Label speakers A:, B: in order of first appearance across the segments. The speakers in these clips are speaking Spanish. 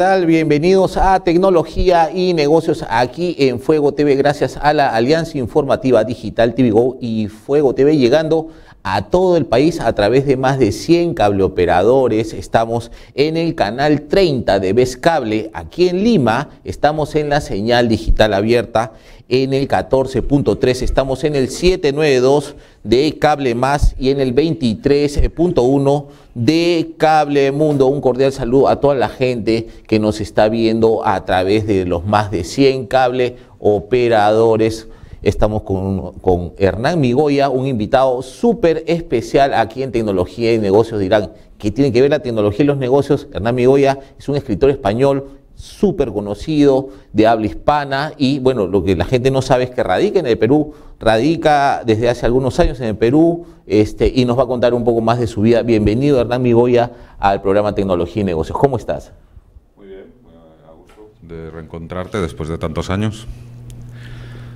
A: Bienvenidos a Tecnología y Negocios aquí en Fuego TV, gracias a la Alianza Informativa Digital TV Go y Fuego TV llegando a todo el país a través de más de 100 cableoperadores. Estamos en el canal 30 de Best Cable aquí en Lima. Estamos en la señal digital abierta en el 14.3. Estamos en el 792 de Cable Más y en el 23.1 de Cable Mundo. Un cordial saludo a toda la gente que nos está viendo a través de los más de 100 cable operadores Estamos con, Hernán Migoya, un invitado súper especial aquí en Tecnología y Negocios de Irán. ¿Qué tiene que ver la tecnología y los negocios? Hernán Migoya es un escritor español súper conocido, de habla hispana, y bueno, lo que la gente no sabe es que radica en el Perú, radica desde hace algunos años en el Perú, este, y nos va a contar un poco más de su vida. Bienvenido, Hernán Migoya, al programa Tecnología y Negocios. ¿Cómo estás?
B: Muy bien, a gusto de reencontrarte después de tantos años.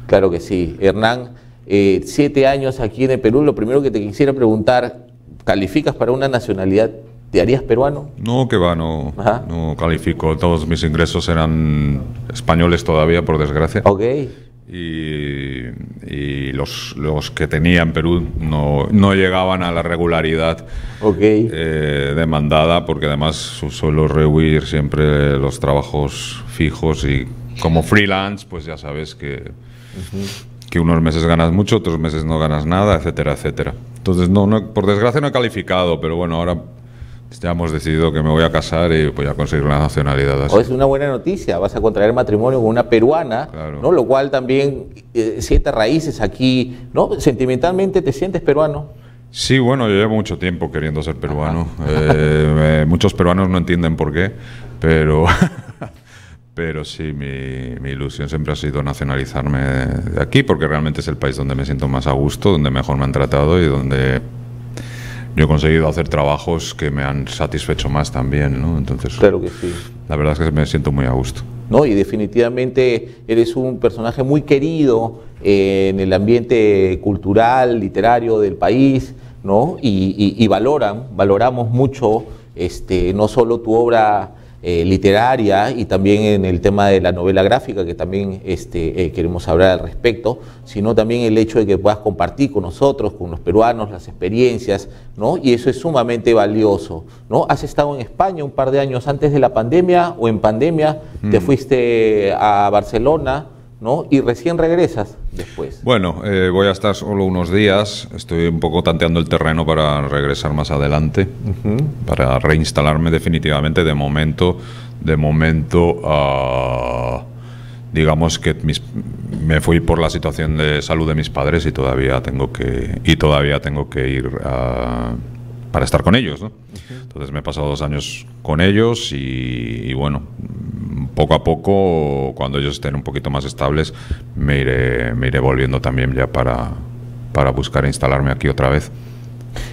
A: Claro que sí. Hernán, eh, siete años aquí en el Perú. Lo primero que te quisiera preguntar, ¿calificas para una nacionalidad? ¿Te harías peruano?
B: No, que va, no, no califico. Todos mis ingresos eran españoles todavía, por desgracia.
A: Ok.
B: Y, los, los, que tenía en Perú no, no llegaban a la regularidad
A: okay.
B: eh, demandada, porque además suelo rehuir siempre los trabajos fijos y como freelance, pues ya sabes que que unos meses ganas mucho, otros meses no ganas nada, etcétera, etcétera. Entonces, no, no, por desgracia no he calificado, pero bueno, ahora ya hemos decidido que me voy a casar y voy a conseguir la nacionalidad.
A: es una buena noticia, vas a contraer matrimonio con una peruana, ¿no? lo cual también eh, siete raíces aquí, ¿no? Sentimentalmente te sientes peruano.
B: Sí, bueno, yo llevo mucho tiempo queriendo ser peruano. Eh, eh, muchos peruanos no entienden por qué, pero Pero sí, mi, ilusión siempre ha sido nacionalizarme de aquí, porque realmente es el país donde me siento más a gusto, donde mejor me han tratado y donde yo he conseguido hacer trabajos que me han satisfecho más también, ¿no? Entonces,
A: claro que sí.
B: La verdad es que me siento muy a gusto.
A: No, y definitivamente eres un personaje muy querido eh, en el ambiente cultural, literario del país, ¿no? Y, y valoran, valoramos mucho este, no solo tu obra eh, literaria y también en el tema de la novela gráfica, que también este, eh, queremos hablar al respecto, sino también el hecho de que puedas compartir con nosotros, con los peruanos, las experiencias, ¿no? Y eso es sumamente valioso, ¿no? Has estado en España un par de años antes de la pandemia o en pandemia, te mm. fuiste a Barcelona, ¿no? Y recién regresas después.
B: Bueno, eh, voy a estar solo unos días, estoy un poco tanteando el terreno para regresar más adelante, para reinstalarme definitivamente. De momento, de momento, uh, digamos que me fui por la situación de salud de mis padres y todavía tengo que, y todavía tengo que ir para estar con ellos, ¿no? Entonces me he pasado dos años con ellos y bueno, poco a poco, cuando ellos estén un poquito más estables, me iré, me iré volviendo también ya para, para buscar instalarme aquí otra vez.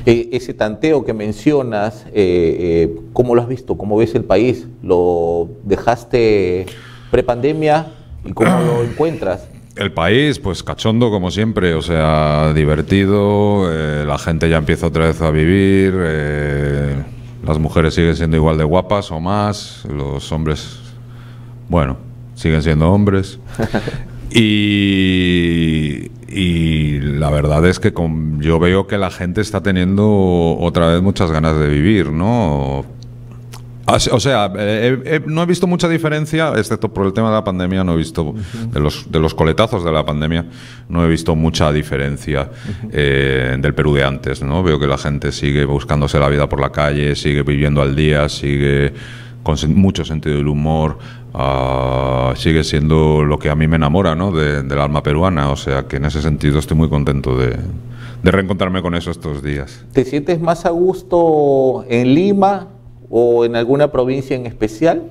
A: Eh, ese tanteo que mencionas, eh, eh, ¿cómo lo has visto? ¿Cómo ves el país? ¿Lo dejaste prepandemia y cómo lo encuentras?
B: El país, pues cachondo como siempre, o sea, divertido, la gente ya empieza otra vez a vivir, las mujeres siguen siendo igual de guapas o más, los hombres bueno, siguen siendo hombres. y, la verdad es que yo veo que la gente está teniendo otra vez muchas ganas de vivir, ¿no? O sea, no he visto mucha diferencia, excepto por el tema de la pandemia, no he visto, de, los, de los coletazos de la pandemia, no he visto mucha diferencia eh, del Perú de antes, ¿no? Veo que la gente sigue buscándose la vida por la calle, sigue viviendo al día, sigue con mucho sentido del humor, Ah, sigue siendo lo que a mí me enamora ¿no? De, del alma peruana. O sea que en ese sentido estoy muy contento de, de, reencontrarme con eso estos días.
A: ¿Te sientes más a gusto en Lima o en alguna provincia en especial?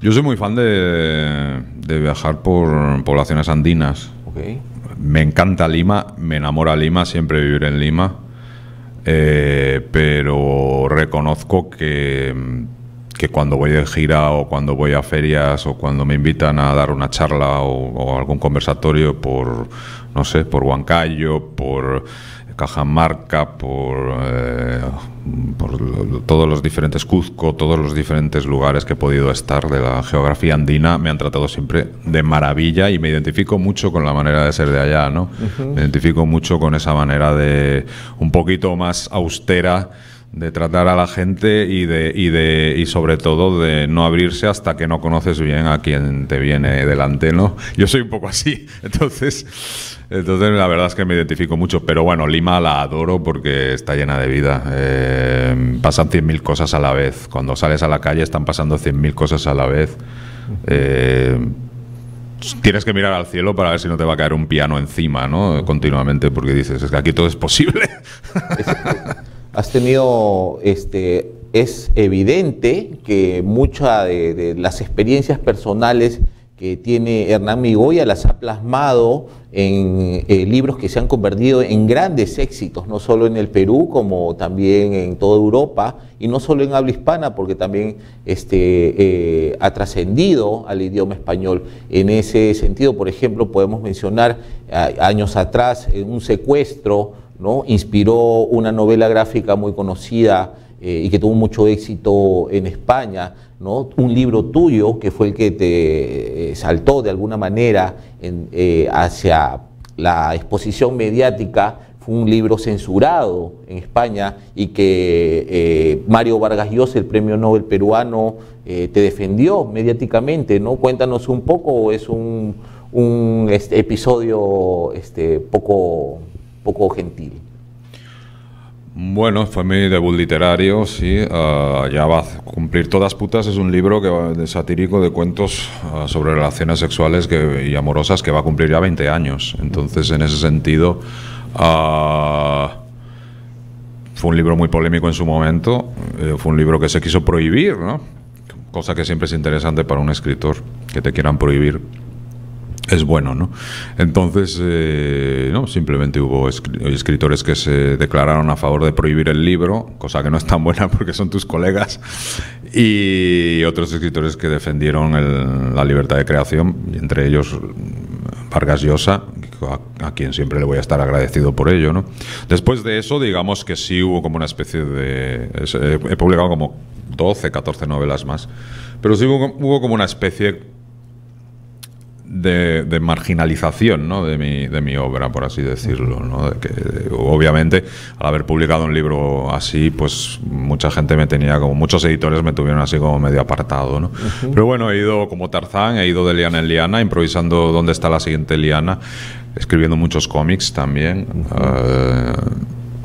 B: Yo soy muy fan de, de viajar por poblaciones andinas. Me encanta Lima, me enamora Lima, siempre vivir en Lima. Eh, pero reconozco que que cuando voy de gira o cuando voy a ferias o cuando me invitan a dar una charla o, algún conversatorio por, no sé, por Huancayo, por Cajamarca, por, eh, por todos los diferentes Cuzco, todos los diferentes lugares que he podido estar de la geografía andina, me han tratado siempre de maravilla y me identifico mucho con la manera de ser de allá, ¿no? Me identifico mucho con esa manera de un poquito más austera de tratar a la gente y de, y de y sobre todo de no abrirse hasta que no conoces bien a quien te viene delante, ¿no? Yo soy un poco así, entonces entonces la verdad es que me identifico mucho, pero bueno, Lima la adoro porque está llena de vida. Eh, pasan 100.000 cosas a la vez. Cuando sales a la calle están pasando 100.000 cosas a la vez. Eh, tienes que mirar al cielo para ver si no te va a caer un piano encima, ¿no? Continuamente, porque dices, es que aquí todo es posible.
A: Has tenido, este, es evidente que muchas de, las experiencias personales que tiene Hernán Migoya las ha plasmado en eh, libros que se han convertido en grandes éxitos, no solo en el Perú, como también en toda Europa, y no solo en habla hispana, porque también este, eh, ha trascendido al idioma español. En ese sentido, por ejemplo, podemos mencionar años atrás un secuestro, inspiró una novela gráfica muy conocida eh, y que tuvo mucho éxito en España, ¿no? un libro tuyo que fue el que te eh, saltó de alguna manera eh, hacia la exposición mediática, fue un libro censurado en España y que Mario Vargas Llosa, el premio Nobel peruano, te defendió mediáticamente. ¿no? Cuéntanos un poco, es un, un este, episodio este, poco, poco gentil.
B: Bueno, fue mi debut literario, sí. Ah, ya va a cumplir todas putas. Es un libro que de satírico de cuentos ah, sobre relaciones sexuales y amorosas que va a cumplir ya 20 años. Entonces, en ese sentido, ah, fue un libro muy polémico en su momento. Eh, fue un libro que se quiso prohibir, ¿no? Cosa que siempre es interesante para un escritor, que te quieran prohibir es bueno, ¿no? Entonces, eh, no, simplemente hubo escritores que se declararon a favor de prohibir el libro, cosa que no es tan buena porque son tus colegas, y otros escritores que defendieron la libertad de creación, entre ellos Vargas Llosa, a, quien siempre le voy a estar agradecido por ello, ¿no? Después de eso, digamos que sí hubo como una especie de... he publicado como 12, 14 novelas más, pero sí hubo como una especie de, marginalización ¿no? de, mi, de mi obra, por así decirlo. ¿no? que, obviamente, al haber publicado un libro así, pues mucha gente me tenía como, muchos editores me tuvieron así como medio apartado. ¿no? Pero bueno, he ido como Tarzán, he ido de liana en liana, improvisando dónde está la siguiente liana, escribiendo muchos cómics también.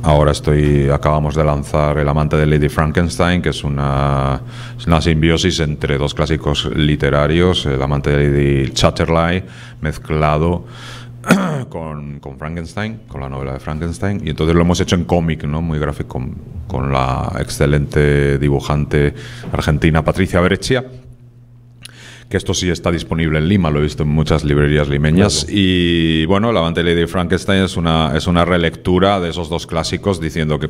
B: Ahora estoy, acabamos de lanzar El amante de Lady Frankenstein, que es una, una simbiosis entre dos clásicos literarios, El amante de Lady Chatterley, mezclado con, con, Frankenstein, con la novela de Frankenstein, y entonces lo hemos hecho en cómic, ¿no? muy gráfico, con, con la excelente dibujante argentina Patricia Breccia que esto sí está disponible en Lima, lo he visto en muchas librerías limeñas. Y bueno, La amante Lady Frankenstein es una, es una relectura de esos dos clásicos, diciendo que,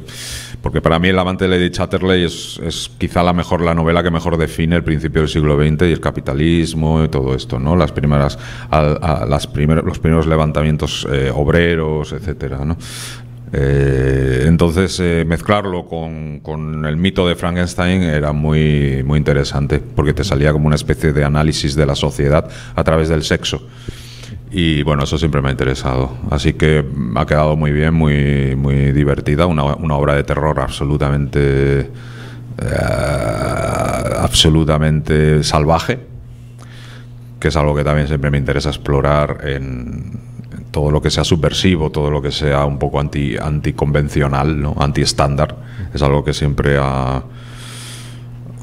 B: porque para mí El amante Lady Chatterley es, es quizá la mejor, la novela que mejor define el principio del siglo XX y el capitalismo y todo esto, ¿no? Las primeras, las primeros, los primeros levantamientos eh, obreros, etcétera, ¿no? Eh, entonces, eh, mezclarlo con, el mito de Frankenstein era muy, muy interesante, porque te salía como una especie de análisis de la sociedad a través del sexo. Y bueno, eso siempre me ha interesado. Así que ha quedado muy bien, muy, muy divertida, una, obra de terror absolutamente, eh, absolutamente salvaje, que es algo que también siempre me interesa explorar en, todo lo que sea subversivo, todo lo que sea un poco anti, anticonvencional, ¿no? anti-estándar, es algo que siempre ha,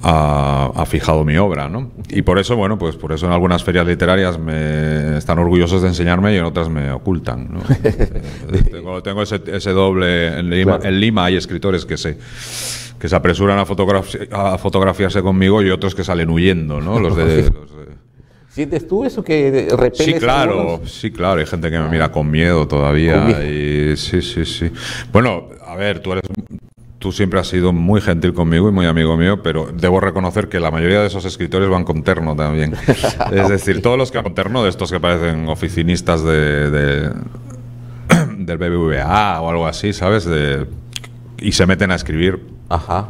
B: ha, fijado mi obra, ¿no? Y por eso, bueno, pues por eso en algunas ferias literarias me están orgullosos de enseñarme y en otras me ocultan, ¿no? tengo, ese, doble... En Lima, en Lima hay escritores que se que se apresuran a, a fotografiarse conmigo y otros que salen huyendo, ¿no? Los de,
A: ¿Sientes tú eso que repeles
B: Sí, claro, sí, claro. Hay gente que me mira con miedo todavía. Y, sí, sí, sí. Bueno, a ver, tú eres tú siempre has sido muy gentil conmigo y muy amigo mío, pero debo reconocer que la mayoría de esos escritores van con terno también. es decir, todos los que van con terno, de estos que parecen oficinistas de, de, del BBVA o algo así, ¿sabes? De, y se meten a escribir.
A: Ajá.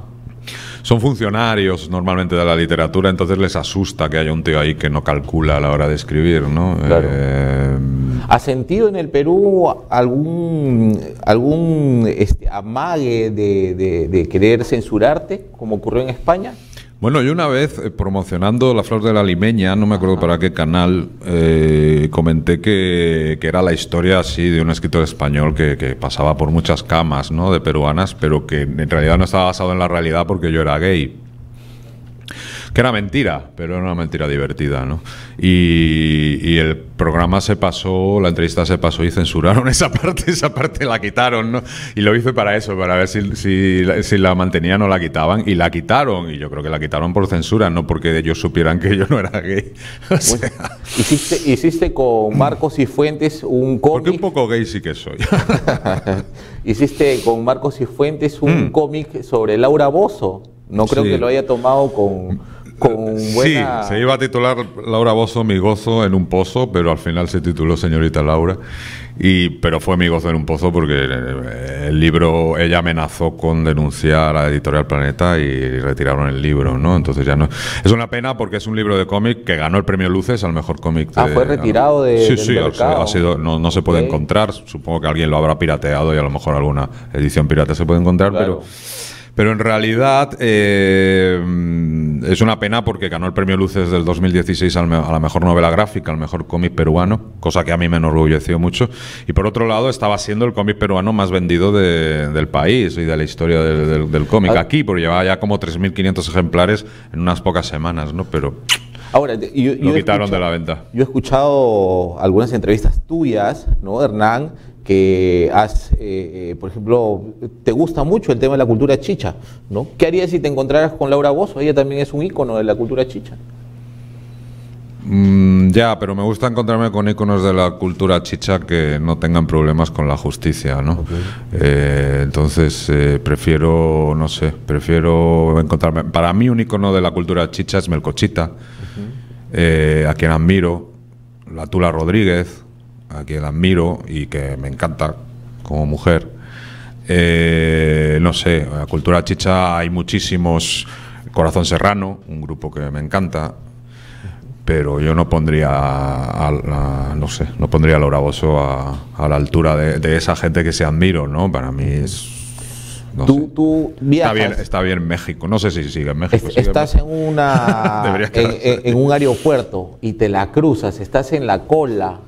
B: Son funcionarios normalmente de la literatura, entonces les asusta que haya un tío ahí que no calcula a la hora de escribir, ¿no?
A: Claro.
B: Eh,
A: ¿Has sentido en el Perú algún, algún este, amague de, de- de querer censurarte, como ocurrió en España?
B: Bueno, yo una vez eh, promocionando La Flor de la Limeña, no me acuerdo para qué canal, eh, comenté que, que era la historia así de un escritor español que, que pasaba por muchas camas ¿no? de peruanas, pero que en realidad no estaba basado en la realidad porque yo era gay. Que era mentira, pero era una mentira divertida, ¿no? Y, y el programa se pasó, la entrevista se pasó y censuraron esa parte, esa parte la quitaron, ¿no? Y lo hice para eso, para ver si, si, la- si la mantenían o la quitaban, y la quitaron, y yo creo que la quitaron por censura, no porque ellos supieran que yo no era gay. O sea,
A: Hiciste, hiciste con Marcos y Fuentes un
B: porque un
A: cómic.
B: poco gay sí que soy.
A: hiciste con Marcos y Fuentes un cómic sobre Laura Bozo. No creo
B: Mm. Sí.
A: que lo haya tomado con, con buena.
B: Sí, se iba a titular Laura Bozo, mi gozo en un pozo, pero al final se tituló Señorita Laura. Y, pero fue mi gozo en un pozo porque eh, el libro, ella amenazó con denunciar a la editorial Planeta y retiraron el libro, ¿no? Entonces ya no. Es una pena porque es un libro de cómic que ganó el premio Luces al mejor cómic.
A: Ah, fue retirado de-
B: Sí,
A: del
B: sí,
A: mercado.
B: ha sido, no, no se puede encontrar. Supongo que alguien lo habrá pirateado y a lo mejor alguna edición pirata se puede encontrar,
A: Claro.
B: pero. Pero en realidad eh, es una pena porque ganó el premio Luces del 2016 al me- a la mejor novela gráfica, al mejor cómic peruano, cosa que a mí me enorgulleció mucho. Y por otro lado, estaba siendo el cómic peruano más vendido de- del país y de la historia del, del- del cómic
A: Ah.
B: aquí, porque llevaba ya como 3.500 ejemplares en unas pocas semanas, ¿no? Pero
A: Ahora, yo,
B: lo
A: he
B: quitaron de la venta.
A: Yo he escuchado algunas entrevistas tuyas, ¿no, Hernán? Que has, eh, eh, por ejemplo, te gusta mucho el tema de la cultura chicha, ¿no? ¿Qué harías si te encontraras con Laura Bozo? Ella también es un ícono de la cultura chicha.
B: Mm, ya, pero me gusta encontrarme con iconos de la cultura chicha que no tengan problemas con la justicia, ¿no? Eh, entonces eh, prefiero, no sé, prefiero encontrarme. Para mí un icono de la cultura chicha es Melcochita, eh, a quien admiro, la Tula Rodríguez, a quien admiro y que me encanta como mujer. Eh, no sé, la cultura chicha hay muchísimos. Corazón Serrano, un grupo que me encanta pero yo no pondría a, no sé no pondría a Laura a, a la altura de, de esa gente que se admiro no para mí es no
A: tú,
B: sé.
A: tú
B: está
A: viajas,
B: bien está bien México no sé si sigue en México
A: es-
B: sigue en
A: estás en, una, en,
B: quedarse.
A: en- en un aeropuerto y te la cruzas, estás en la cola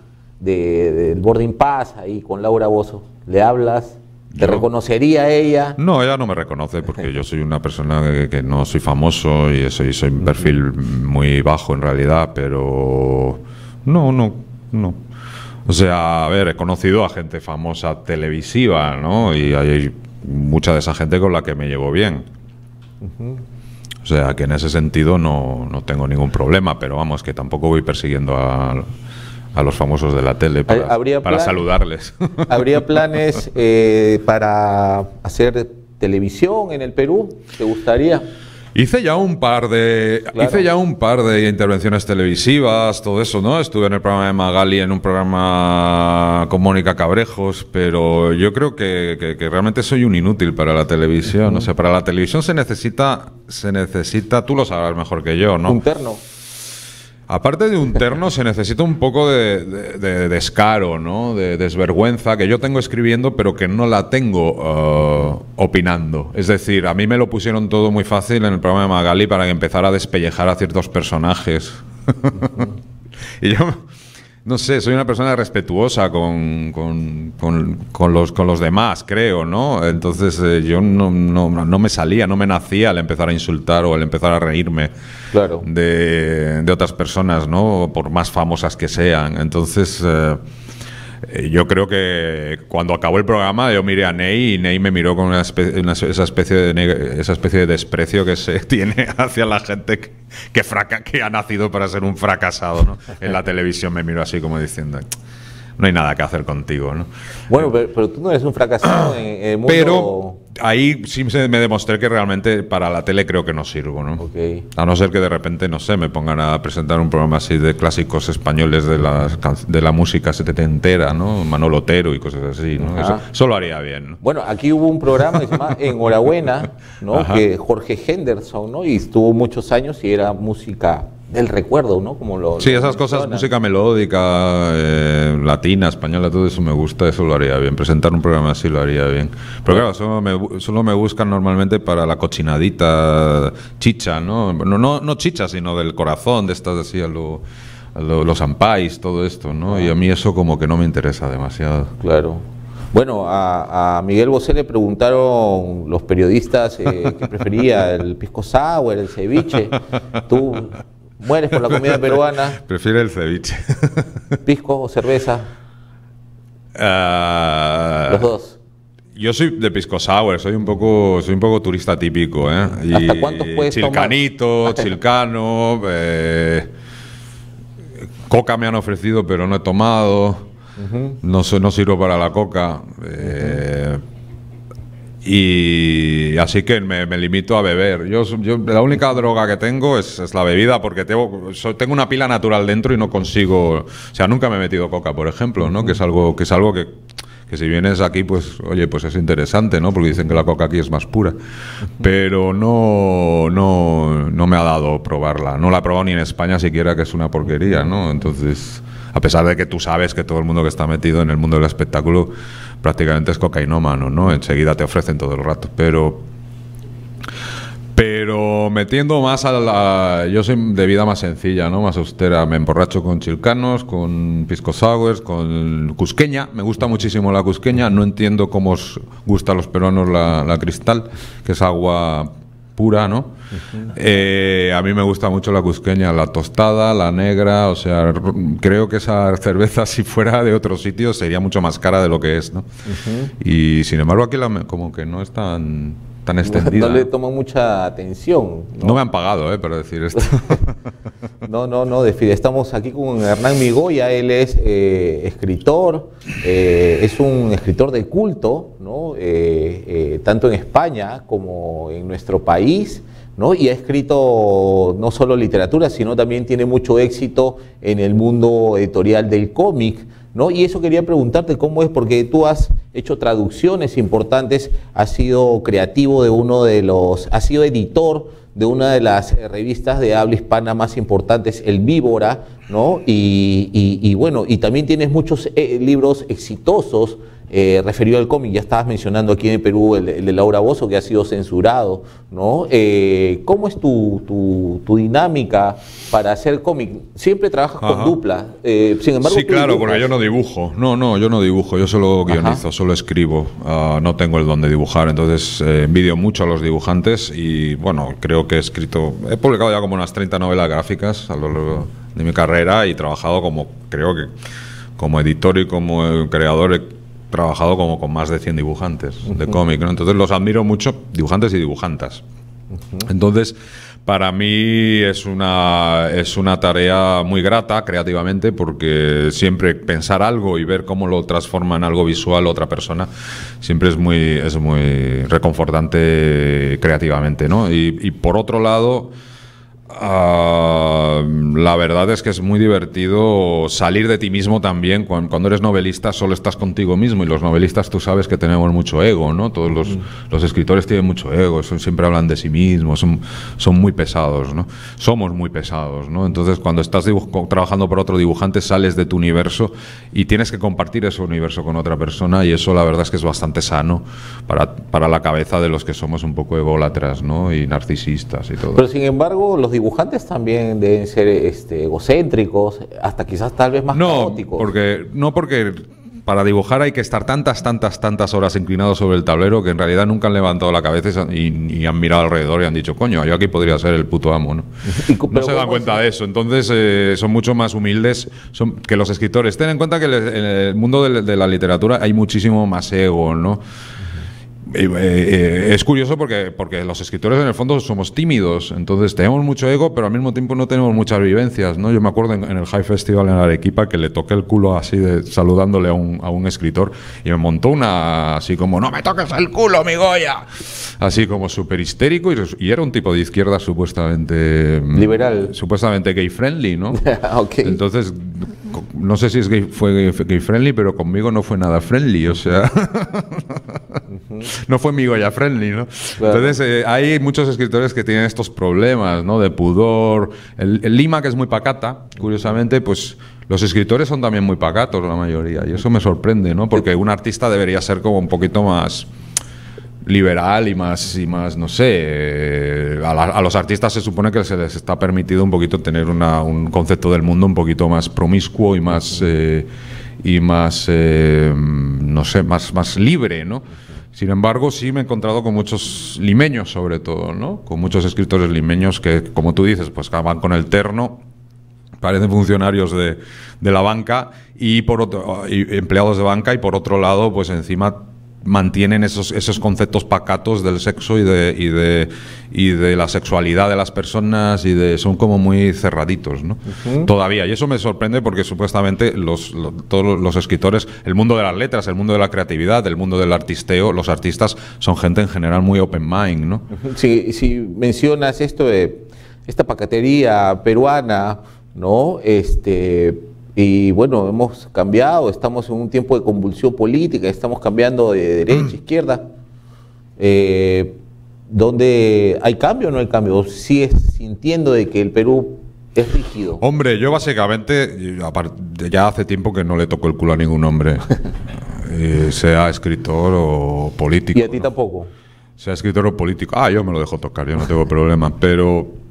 A: de- del boarding pass ahí con Laura Bozo. ¿Le hablas? ¿Te
B: Yo-
A: reconocería ella?
B: No, ella no me reconoce porque yo soy una persona que, que no soy famoso y soy, soy un perfil muy bajo en realidad, pero no, no, no. O sea, a ver, he conocido a gente famosa televisiva, ¿no? Y hay mucha de esa gente con la que me llevo bien. O sea, que en ese sentido no, no tengo ningún problema, pero vamos, que tampoco voy persiguiendo a, a los famosos de la tele para,
A: ¿Habría
B: para
A: plan?
B: saludarles.
A: ¿Habría planes eh, para hacer televisión en el Perú? ¿Te gustaría?
B: Hice ya un par de
A: Claro.
B: hice ya un par de intervenciones televisivas, todo eso, ¿no? Estuve en el programa de Magali, en un programa con Mónica Cabrejos, pero yo creo que, que- que realmente soy un inútil para la televisión. O sea, para la televisión se necesita, se necesita, tú lo sabrás mejor que yo, ¿no?
A: Un terno.
B: Aparte de un terno, se necesita un poco de, de- de descaro, ¿no? De desvergüenza que yo tengo escribiendo, pero que no la tengo eh, opinando. Es decir, a mí me lo pusieron todo muy fácil en el programa de Magali para que empezara a despellejar a ciertos personajes. y yo, no sé, soy una persona respetuosa con, con- con- con los, con los demás, creo, ¿no? Entonces eh, yo no, no, no me salía, no me nacía al empezar a insultar o al empezar a reírme
A: Claro.
B: de, de otras personas, ¿no? Por más famosas que sean. Entonces, eh, eh, yo creo que cuando acabó el programa yo miré a Ney y Ney me miró con una espe- una- esa, especie de esa especie de desprecio que se tiene hacia la gente que, que, que ha nacido para ser un fracasado, ¿no? En la televisión me miró así como diciendo... no hay nada que hacer contigo, ¿no?
A: Bueno, pero, tú no eres un fracasado en, el mundo...
B: Pero ahí sí me demostré que realmente para la tele creo que no sirvo, ¿no? A no ser que de repente, no sé, me pongan a presentar un programa así de clásicos españoles de la, de la música setentera, ¿no? Manolo Otero y cosas así, ¿no? Eso, lo haría bien.
A: Bueno, aquí hubo un programa que se llama Enhorabuena, ¿no? Que Jorge Henderson, ¿no? Y estuvo muchos años y era música del recuerdo, ¿no? Como lo,
B: sí, esas cosas, música melódica, eh, latina, española, todo eso me gusta, eso lo haría bien. Presentar un programa así lo haría bien. Pero claro, solo me, solo me buscan normalmente para la cochinadita chicha, ¿no? No, no, no chicha, sino del corazón, de estas así a lo, los ampais, todo esto, ¿no? Y a mí eso como que no me interesa demasiado.
A: Claro. Bueno, a, Miguel Bosé le preguntaron los periodistas eh, qué prefería, el pisco sour, el ceviche. Tú mueres por la comida peruana.
B: Prefiere el ceviche.
A: ¿Pisco o cerveza?
B: Ah,
A: Los dos.
B: Yo soy de pisco sour, soy un poco, soy un poco turista típico, ¿eh?
A: ¿Hasta cuánto puedes
B: Chilcanito, chilcano, eh, coca me han ofrecido, pero no he tomado. no, no sirvo para la coca. Eh, y así que me, limito a beber. Yo, la única droga que tengo es, la bebida porque tengo, tengo una pila natural dentro y no consigo, o sea, nunca me he metido coca, por ejemplo, ¿no? Que es algo que es algo que, que si vienes aquí, pues, oye, pues es interesante, ¿no? Porque dicen que la coca aquí es más pura. Pero no, no, no me ha dado probarla. No la he probado ni en España siquiera, que es una porquería, ¿no? Entonces, a pesar de que tú sabes que todo el mundo que está metido en el mundo del espectáculo prácticamente es cocainómano, ¿no? Enseguida te ofrecen todo el rato, pero pero metiendo más a la... Yo soy de vida más sencilla, ¿no? Más austera. Me emborracho con chilcanos, con pisco sours, con cusqueña. Me gusta muchísimo la cusqueña. No entiendo cómo os gusta a los peruanos la cristal, que es agua pura, ¿no? Eh, a mí me gusta mucho la cusqueña, la tostada, la negra, o sea, creo que esa cerveza si fuera de otro sitio sería mucho más cara de lo que es, ¿no? Y sin embargo aquí como que no es tan tan extendida.
A: No, le tomo mucha atención.
B: ¿no? me han pagado, ¿eh? Para decir esto.
A: no, no, no, estamos aquí con Hernán Migoya, él es eh, escritor, eh, es un escritor de culto, ¿no? Eh, tanto en España como en nuestro país. ¿No? Y ha escrito no solo literatura, sino también tiene mucho éxito en el mundo editorial del cómic. ¿no? Y eso quería preguntarte cómo es, porque tú has hecho traducciones importantes, has sido creativo de uno de los, has sido editor de una de las revistas de habla hispana más importantes, El Víbora, ¿no? Y, bueno, y también tienes muchos eh, libros exitosos eh, referido al cómic, ya estabas mencionando aquí en Perú el, de Laura Bozo que ha sido censurado, ¿no? Eh, ¿Cómo es tu, tu, dinámica para hacer cómic? Siempre trabajas con dupla,
B: eh, sin embargo... Sí, claro, porque yo no dibujo, no, no, yo no dibujo, yo solo guionizo, solo escribo, ah, no tengo el don de dibujar, entonces envidio mucho a los dibujantes y bueno, creo que he escrito, he publicado ya como unas 30 novelas gráficas a lo largo de mi carrera y trabajado como, creo que como editor y como creador trabajado como con más de 100 dibujantes de cómic, ¿no? Entonces los admiro mucho, dibujantes y dibujantas. Entonces, para mí es una, es una tarea muy grata creativamente porque siempre pensar algo y ver cómo lo transforma en algo visual otra persona siempre es muy, es muy reconfortante creativamente, ¿no? y por otro lado Ah, la verdad es que es muy divertido salir de ti mismo también. Cuando, eres novelista solo estás contigo mismo y los novelistas tú sabes que tenemos mucho ego, ¿no? Todos los, escritores tienen mucho ego, son, siempre hablan de sí mismos, son, son muy pesados, ¿no? Somos muy pesados, ¿no? Entonces cuando estás trabajando por otro dibujante sales de tu universo y tienes que compartir ese universo con otra persona y eso la verdad es que es bastante sano para, para la cabeza de los que somos un poco ególatras, ¿no? Y narcisistas y todo.
A: Pero sin embargo los dibujantes también deben ser este, egocéntricos, hasta quizás tal vez más
B: no, Porque, no porque para dibujar hay que estar tantas, tantas, tantas horas inclinados sobre el tablero que en realidad nunca han levantado la cabeza y, han mirado alrededor y han dicho, coño, yo aquí podría ser el puto amo, ¿no? no se dan cuenta de eso. Entonces eh, son mucho más humildes son, que los escritores. Ten en cuenta que en el mundo de, la literatura hay muchísimo más ego, ¿no? Eh, eh, es curioso porque, porque los escritores en el fondo somos tímidos, entonces tenemos mucho ego, pero al mismo tiempo no tenemos muchas vivencias. ¿no? Yo me acuerdo en, el High Festival en Arequipa que le toqué el culo así de saludándole a un, a un escritor y me montó una así como, no me toques el culo, mi Goya. Así como súper histérico y, era un tipo de izquierda supuestamente...
A: Mm, Liberal.
B: Supuestamente gay friendly, ¿no?
A: okay.
B: Entonces no sé si es gay, fue gay, friendly, pero conmigo no fue nada friendly, o sea, no fue mi Goya friendly, ¿no? Entonces, eh, hay muchos escritores que tienen estos problemas, ¿no? De pudor. El, Lima, que es muy pacata, curiosamente, pues los escritores son también muy pacatos, la mayoría, y eso me sorprende, ¿no? Porque un artista debería ser como un poquito más liberal y más, y más no sé, eh, a, los artistas se supone que se les está permitido un poquito tener un concepto del mundo un poquito más promiscuo y más, eh, y más eh, no sé, más, más libre, ¿no? Sin embargo, sí me he encontrado con muchos limeños, sobre todo, ¿no? Con muchos escritores limeños que, como tú dices, pues van con el terno, parecen funcionarios de, de la banca y por otro, y empleados de banca y por otro lado, pues encima mantienen esos, esos conceptos pacatos del sexo y de, y de, y de la sexualidad de las personas y de son como muy cerraditos, ¿no? Todavía. Y eso me sorprende porque supuestamente los, todos los escritores, el mundo de las letras, el mundo de la creatividad, el mundo del artisteo, los artistas son gente en general muy open mind, ¿no?
A: Si, si mencionas esto de esta pacatería peruana, ¿no? Este y bueno, hemos cambiado, estamos en un tiempo de convulsión política, estamos cambiando de derecha, a izquierda. Eh, ¿Dónde hay cambio o no hay cambio? ¿Sigues sintiendo de que el Perú es rígido?
B: Hombre, yo básicamente, ya hace tiempo que no le toco el culo a ningún hombre, eh, sea escritor o político.
A: ¿Y a ti tampoco?
B: Sea escritor o político. Ah, yo me lo dejo tocar, yo no tengo problema, pero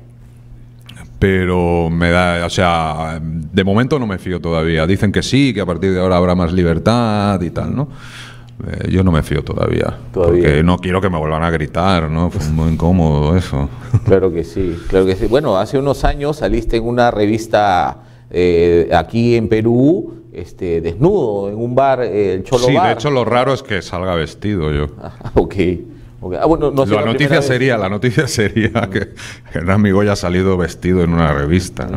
B: pero me da, o sea, de momento no me fío todavía. Dicen que sí, que a partir de ahora habrá más libertad y tal, ¿no? Eh, yo no me fío todavía, porque no quiero que me vuelvan a gritar, ¿no? Fue muy incómodo eso.
A: Claro que sí, claro que sí. Bueno, hace unos años saliste en una revista eh, aquí en Perú, este, desnudo, en un bar, eh, el Cholo
B: Sí, de hecho lo raro es que salga vestido yo.
A: ok.
B: Ah, la, noticia sería, la noticia sería que el amigo ya ha salido vestido en una revista.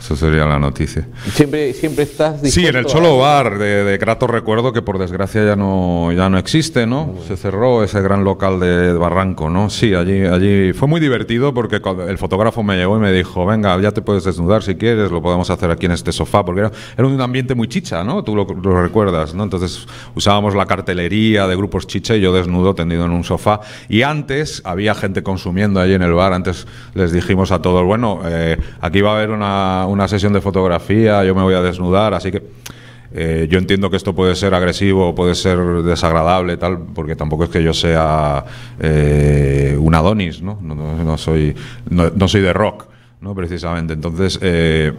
B: Eso sería la noticia.
A: Siempre, siempre estás
B: Sí, en el Cholo Bar de, de, grato recuerdo que por desgracia ya no, ya no existe, ¿no? Se cerró ese gran local de Barranco, ¿no? Sí, allí, allí fue muy divertido porque el fotógrafo me llegó y me dijo, venga, ya te puedes desnudar si quieres, lo podemos hacer aquí en este sofá, porque era, era un ambiente muy chicha, ¿no? Tú lo, lo, recuerdas, ¿no? Entonces usábamos la cartelería de grupos chicha y yo desnudo tendido en un sofá. Y antes había gente consumiendo allí en el bar, antes les dijimos a todos, bueno, eh, aquí va a haber una una sesión de fotografía, yo me voy a desnudar, así que eh, yo entiendo que esto puede ser agresivo, puede ser desagradable, tal, porque tampoco es que yo sea eh, un Adonis, ¿no? No, soy, no, soy de rock, ¿no? Precisamente. Entonces, eh,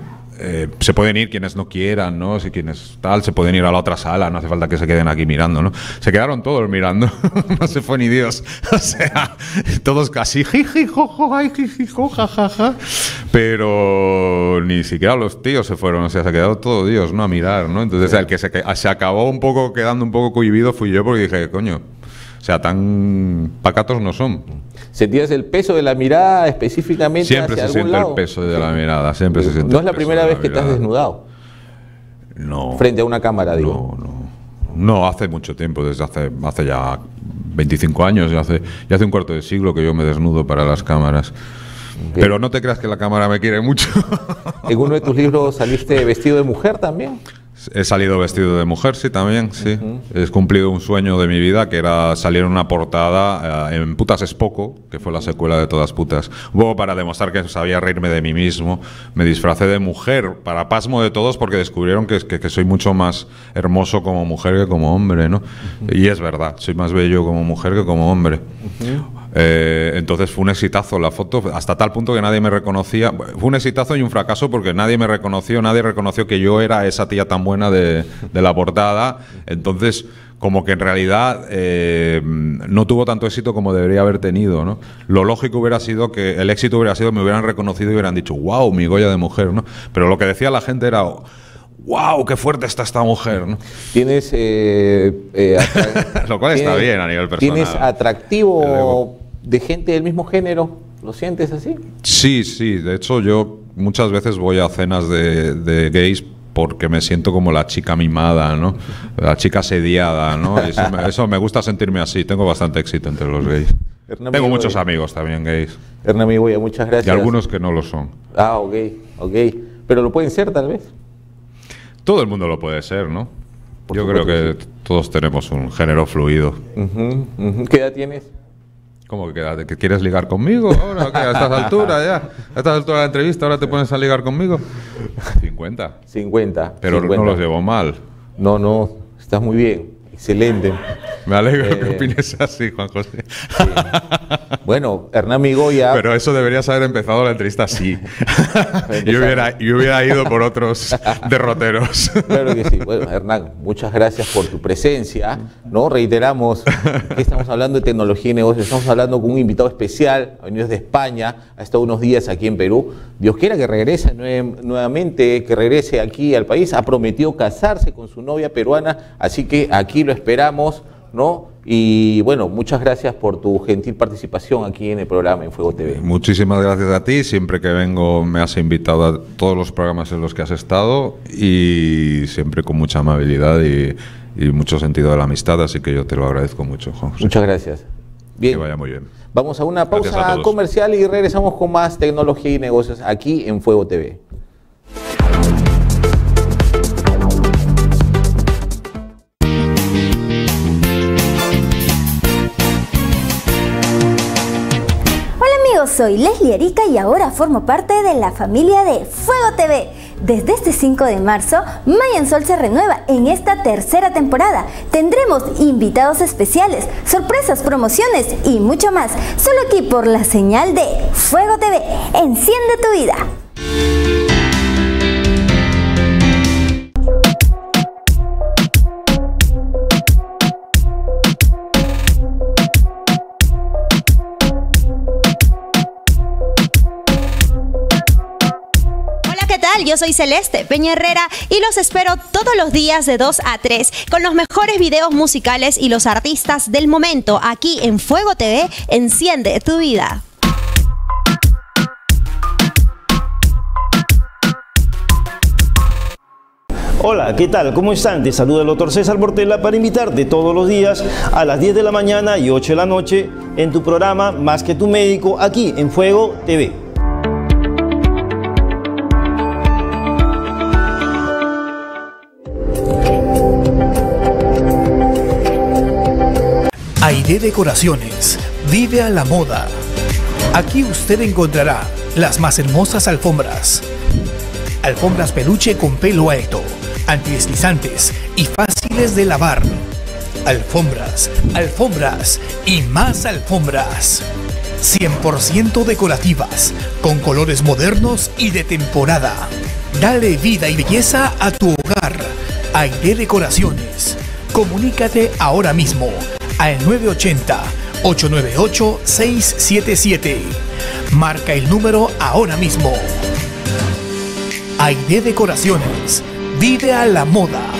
B: eh, se pueden ir quienes no quieran, ¿no? Si quienes tal, se pueden ir a la otra sala, no hace falta que se queden aquí mirando, ¿no? Se quedaron todos mirando, no se fue ni Dios. O sea, todos casi jiji, jojo, ay, jiji, jajaja. Pero ni siquiera los tíos se fueron, o sea, se ha quedado todo Dios, ¿no? A mirar, ¿no? Entonces, el que se, se acabó un poco quedando un poco cohibido fui yo porque dije, coño, o sea, tan pacatos no son.
A: ¿Sentías el peso de la mirada específicamente
B: siempre
A: se
B: siente el peso de la mirada, siempre se siente
A: No es la primera vez que estás desnudado.
B: No.
A: Frente a una cámara, digo.
B: No, no. No, hace mucho tiempo, desde hace, hace ya 25 años, ya hace, ya hace un cuarto de siglo que yo me desnudo para las cámaras. Pero no te creas que la cámara me quiere mucho.
A: ¿En uno de tus libros saliste vestido de mujer también?
B: He salido vestido de mujer, sí, también, sí. He cumplido un sueño de mi vida, que era salir en una portada eh, en Putas es poco, que fue la secuela de Todas Putas. Luego, para demostrar que sabía reírme de mí mismo, me disfracé de mujer, para pasmo de todos, porque descubrieron que, que, que soy mucho más hermoso como mujer que como hombre, ¿no? Y es verdad, soy más bello como mujer que como hombre. Eh, entonces fue un exitazo la foto, hasta tal punto que nadie me reconocía. Fue un exitazo y un fracaso porque nadie me reconoció, nadie reconoció que yo era esa tía tan buena de, la portada. Entonces, como que en realidad eh, no tuvo tanto éxito como debería haber tenido. ¿no? Lo lógico hubiera sido que el éxito hubiera sido me hubieran reconocido y hubieran dicho, wow, mi Goya de mujer. ¿no? Pero lo que decía la gente era wow, qué fuerte está esta mujer. ¿no?
A: Tienes... eh, eh,
B: Lo cual está bien a nivel personal.
A: ¿Tienes atractivo de gente del mismo género? ¿Lo sientes así?
B: Sí, sí. De hecho, yo muchas veces voy a cenas de, de gays porque me siento como la chica mimada, ¿no? La chica sediada, ¿no? Eso, me, eso me gusta sentirme así. Tengo bastante éxito entre los gays.
A: Hernán
B: Tengo muchos amigos también gays.
A: Hernán Migoya, muchas gracias.
B: Y algunos que no lo son.
A: Ah, ok, ok. Pero lo pueden ser tal vez.
B: Todo el mundo lo puede ser, ¿no?
A: Por
B: Yo creo que todos tenemos un género fluido.
A: Ujú, ujú. ¿Qué edad tienes?
B: ¿Cómo que, queda- que quieres ligar conmigo? Ahora, ¿qué? A estas alturas ya. A estas alturas de la entrevista, ahora te pones a ligar conmigo. 50.
A: 50.
B: Pero
A: 50.
B: no los llevo mal.
A: No, no, estás muy bien. Excelente.
B: Me alegro
A: Eh.
B: que opines así, Juan José.
A: Bueno, Hernán Migoya.
B: Pero eso deberías haber empezado la entrevista así. yo, hubiera, yo hubiera ido por otros derroteros.
A: Claro que sí. Bueno, Hernán, muchas gracias por tu presencia. ¿no? Reiteramos que estamos hablando de tecnología y negocios. Estamos hablando con un invitado especial, ha venido desde España, ha estado unos días aquí en Perú. Dios quiera que regrese nue- nuevamente, que regrese aquí al país. Ha prometido casarse con su novia peruana, así que aquí lo esperamos. ¿no? Y bueno, muchas gracias por tu gentil participación aquí en el programa en Fuego TV.
B: Muchísimas gracias a ti. Siempre que vengo me has invitado a todos los programas en los que has estado y siempre con mucha amabilidad y, y mucho sentido de la amistad. Así que yo te lo agradezco mucho, José.
A: Muchas gracias. Bien.
B: Que vaya muy bien.
A: Vamos a una
B: a
A: pausa comercial y regresamos con más tecnología y negocios aquí en Fuego TV.
C: Soy Leslie Erika y ahora formo parte de la familia de Fuego TV. Desde este 5 de marzo, Mayan Sol se renueva en esta tercera temporada. Tendremos invitados especiales, sorpresas, promociones y mucho más. Solo aquí por la señal de Fuego TV. Enciende tu vida.
D: Yo soy Celeste Peña Herrera y los espero todos los días de 2 a 3 con los mejores videos musicales y los artistas del momento aquí en Fuego TV. Enciende tu vida.
E: Hola, ¿qué tal? ¿Cómo están? Te saluda el doctor César Portela para invitarte todos los días a las 10 de la mañana y 8 de la noche en tu programa Más que tu médico aquí en Fuego TV.
F: Decoraciones. Vive a la moda. Aquí usted encontrará las más hermosas alfombras. Alfombras peluche con pelo alto, antideslizantes y fáciles de lavar. Alfombras, alfombras y más alfombras. 100% decorativas, con colores modernos y de temporada. Dale vida y belleza a tu hogar. Aire Decoraciones. Comunícate ahora mismo al 980-898-677. Marca el número ahora mismo. Aire Decoraciones. Vive a la moda.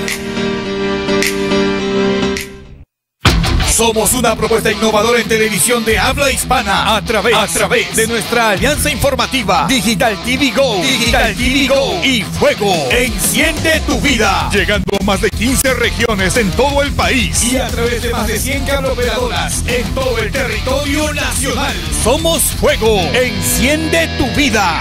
G: Somos una propuesta innovadora en televisión de habla hispana a través, a través de nuestra alianza informativa Digital TV Go, Digital TV Go y Fuego. Enciende tu vida. Llegando a más de 15 regiones en todo el país y a través de más de 100 cableoperadoras en todo el territorio nacional. Somos Fuego. Enciende tu vida.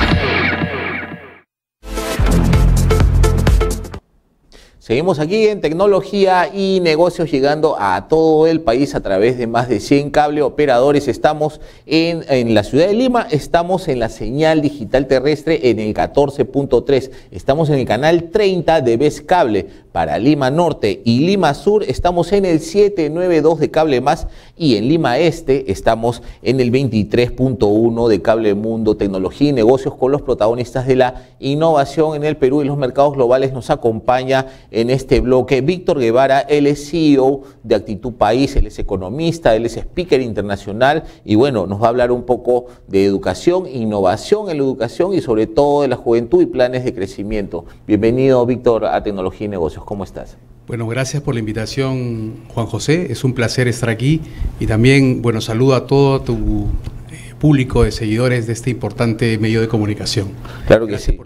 A: Seguimos aquí en tecnología y negocios llegando a todo el país a través de más de 100 cable operadores. Estamos en, en la ciudad de Lima, estamos en la señal digital terrestre en el 14.3, estamos en el canal 30 de Vez Cable para Lima Norte y Lima Sur, estamos en el 792 de Cable Más y en Lima Este estamos en el 23.1 de Cable Mundo, tecnología y negocios con los protagonistas de la innovación en el Perú y los mercados globales. Nos acompaña en este bloque. Víctor Guevara, él es CEO de Actitud País, él es economista, él es speaker internacional y bueno, nos va a hablar un poco de educación, innovación en la educación y sobre todo de la juventud y planes de crecimiento. Bienvenido, Víctor, a Tecnología y Negocios. ¿Cómo estás?
H: Bueno, gracias por la invitación, Juan José. Es un placer estar aquí y también, bueno, saludo a todo tu público de seguidores de este importante medio de comunicación.
A: Claro que sí.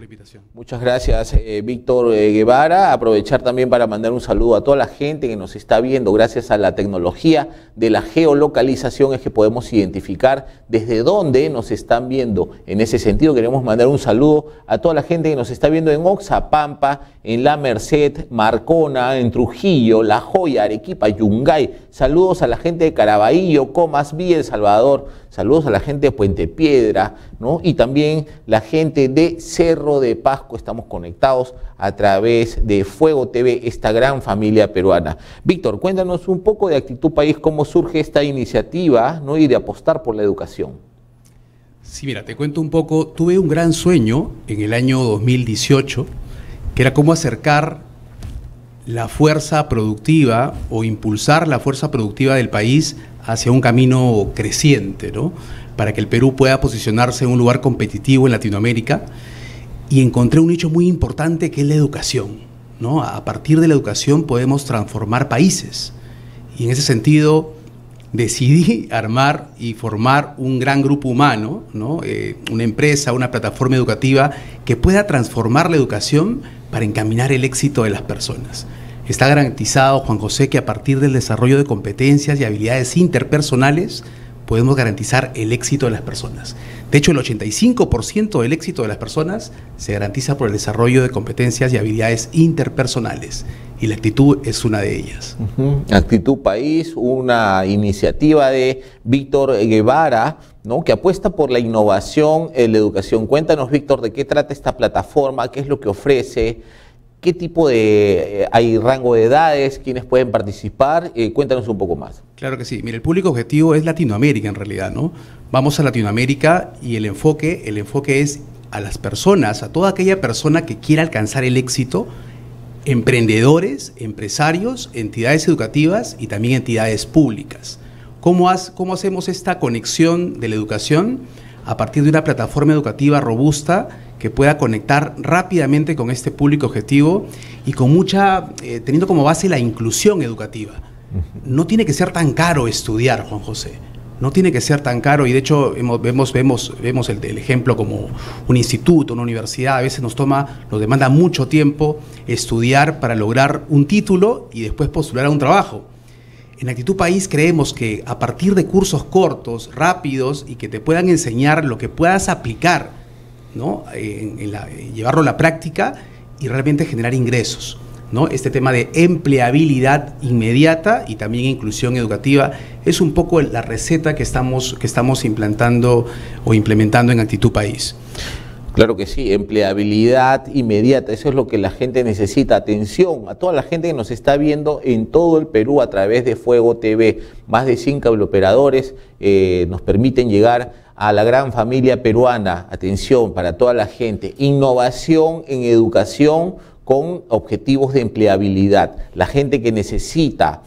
A: Muchas gracias, eh, Víctor eh, Guevara. Aprovechar también para mandar un saludo a toda la gente que nos está viendo. Gracias a la tecnología de la geolocalización es que podemos identificar desde dónde nos están viendo. En ese sentido, queremos mandar un saludo a toda la gente que nos está viendo en Oxapampa, en La Merced, Marcona, en Trujillo, La Joya, Arequipa, Yungay. Saludos a la gente de Caraballo, Comas, Villa El Salvador. Saludos a la gente de Puente Piedra, ¿no? Y también la gente de Cerro de Pasco. Estamos conectados a través de Fuego TV, esta gran familia peruana. Víctor, cuéntanos un poco de Actitud País, cómo surge esta iniciativa, ¿no? Y de apostar por la educación.
H: Sí, mira, te cuento un poco. Tuve un gran sueño en el año 2018 que era cómo acercar la fuerza productiva o impulsar la fuerza productiva del país hacia un camino creciente, ¿no? Para que el Perú pueda posicionarse en un lugar competitivo en Latinoamérica. Y encontré un nicho muy importante que es la educación, ¿no? A partir de la educación podemos transformar países. Y en ese sentido decidí armar y formar un gran grupo humano, ¿no? Eh, una empresa, una plataforma educativa que pueda transformar la educación para encaminar el éxito de las personas. Está garantizado, Juan José, que a partir del desarrollo de competencias y habilidades interpersonales podemos garantizar el éxito de las personas. De hecho, el 85% del éxito de las personas se garantiza por el desarrollo de competencias y habilidades interpersonales. Y la actitud es una de ellas.
A: Actitud País, una iniciativa de Víctor Guevara, ¿no? que apuesta por la innovación en la educación. Cuéntanos, Víctor, de qué trata esta plataforma, qué es lo que ofrece, qué tipo de... Eh, hay rango de edades, quiénes pueden participar. Eh, cuéntanos un poco más.
H: Claro que sí. Mira, el público objetivo es Latinoamérica en realidad, ¿no? Vamos a Latinoamérica y el enfoque, el enfoque es a las personas, a toda aquella persona que quiera alcanzar el éxito, emprendedores, empresarios, entidades educativas y también entidades públicas. ¿Cómo, ¿Cómo hacemos esta conexión de la educación? A partir de una plataforma educativa robusta que pueda conectar rápidamente con este público objetivo y con mucha, eh, teniendo como base la inclusión educativa. No tiene que ser tan caro estudiar, Juan José. No tiene que ser tan caro y de hecho vemos, vemos, vemos el, el, ejemplo como un instituto, una universidad, a veces nos toma, nos demanda mucho tiempo estudiar para lograr un título y después postular a un trabajo. En Actitud País creemos que a partir de cursos cortos, rápidos y que te puedan enseñar lo que puedas aplicar, llevarlo a la práctica y realmente generar ingresos. Este tema de empleabilidad inmediata y también inclusión educativa es un poco la receta que estamos, que estamos implantando o implementando en Actitud País.
A: Claro que sí, empleabilidad inmediata, eso es lo que la gente necesita. Atención a toda la gente que nos está viendo en todo el Perú a través de Fuego TV. Más de cinco operadores eh, nos permiten llegar a la gran familia peruana. Atención para toda la gente. Innovación en educación con objetivos de empleabilidad. La gente que necesita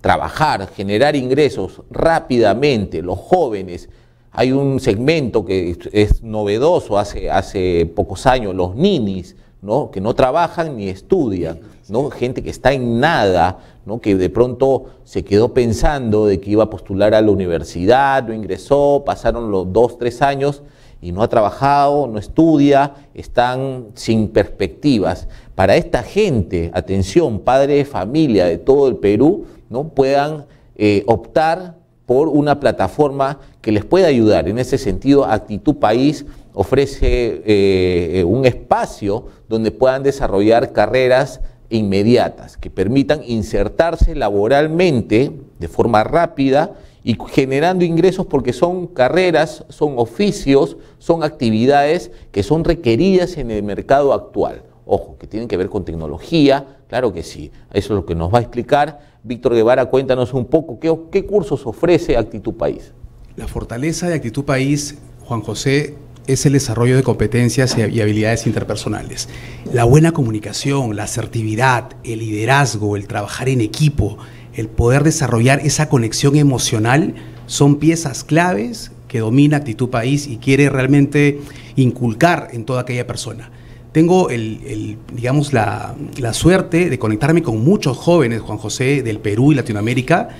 A: trabajar, generar ingresos rápidamente, los jóvenes hay un segmento que es novedoso hace, hace pocos años, los ninis, ¿no? que no trabajan ni estudian, ¿no? gente que está en nada, ¿no? que de pronto se quedó pensando de que iba a postular a la universidad, no ingresó, pasaron los dos, tres años y no ha trabajado, no estudia, están sin perspectivas. Para esta gente, atención, padre de familia de todo el Perú, ¿no? puedan eh, optar por una plataforma que les pueda ayudar. En ese sentido, Actitud País ofrece eh, un espacio donde puedan desarrollar carreras inmediatas, que permitan insertarse laboralmente de forma rápida y generando ingresos porque son carreras, son oficios, son actividades que son requeridas en el mercado actual. Ojo, que tienen que ver con tecnología, claro que sí. Eso es lo que nos va a explicar Víctor Guevara. Cuéntanos un poco qué, cursos ofrece Actitud País.
H: La fortaleza de Actitud País, Juan José, es el desarrollo de competencias y habilidades interpersonales. La buena comunicación, la asertividad, el liderazgo, el trabajar en equipo, el poder desarrollar esa conexión emocional son piezas claves que domina Actitud País y quiere realmente inculcar en toda aquella persona. Tengo el, digamos, la, la, suerte de conectarme con muchos jóvenes, Juan José, del Perú y Latinoamérica,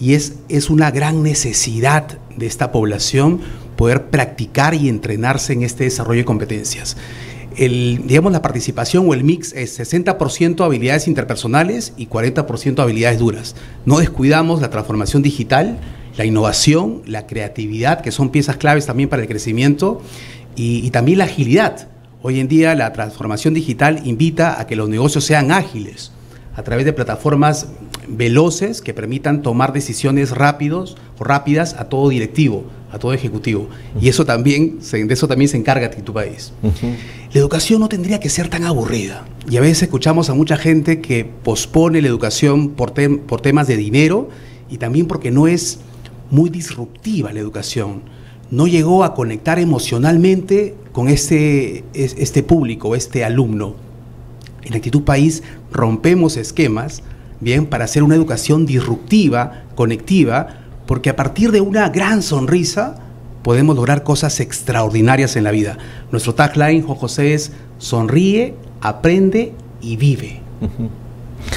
H: y es, es una gran necesidad de esta población poder practicar y entrenarse en este desarrollo de competencias. El, digamos, la participación o el mix es 60% habilidades interpersonales y 40% habilidades duras. No descuidamos la transformación digital, la innovación, la creatividad, que son piezas claves también para el crecimiento, y, también la agilidad. Hoy en día la transformación digital invita a que los negocios sean ágiles a través de plataformas veloces que permitan tomar decisiones rápidos o rápidas a todo directivo, a todo ejecutivo. Y eso también, de eso también se encarga tu país. La educación no tendría que ser tan aburrida. Y a veces escuchamos a mucha gente que pospone la educación por, por temas de dinero y también porque no es muy disruptiva la educación. No llegó a conectar emocionalmente con este, este público, este alumno. En Actitud País rompemos esquemas, bien, para hacer una educación disruptiva, conectiva, porque a partir de una gran sonrisa podemos lograr cosas extraordinarias en la vida. Nuestro tagline, José, es sonríe, aprende y vive.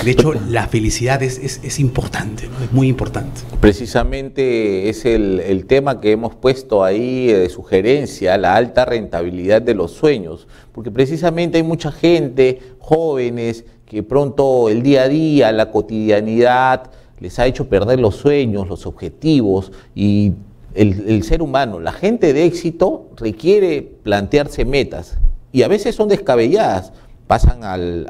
H: De hecho, la felicidad es, importante, es muy importante.
A: Precisamente es el, tema que hemos puesto ahí de sugerencia, la alta rentabilidad de los sueños, porque precisamente hay mucha gente, jóvenes, que pronto el día a día, la cotidianidad, les ha hecho perder los sueños, los objetivos y el, ser humano, la gente de éxito requiere plantearse metas y a veces son descabelladas pasan al,